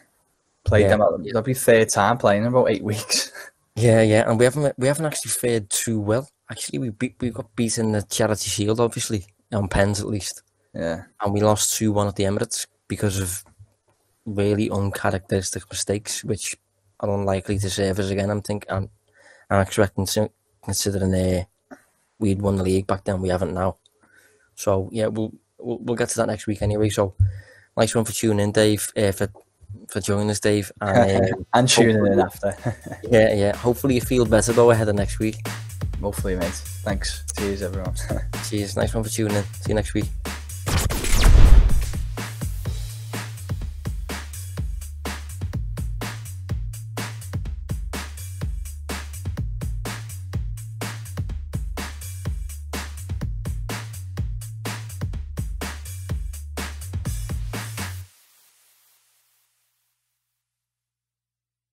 Played yeah. them. That'll be third time playing in about eight weeks. Yeah, yeah, and we haven't we haven't actually fared too well. Actually, we beat, we got beaten the Charity Shield, obviously on pens at least. Yeah. And we lost 2 1 at the Emirates because of really uncharacteristic mistakes, which are unlikely to save us again. I'm thinking, I'm, I'm expecting, considering uh, we'd won the league back then, we haven't now. So, yeah, we'll, we'll, we'll get to that next week anyway. So, nice one for tuning in, Dave, uh, for for joining us, Dave. And, um, and tuning in after. yeah, yeah. Hopefully you feel better though ahead of next week. Hopefully, mate. Thanks. Cheers, everyone. Cheers. Nice one for tuning in. See you next week.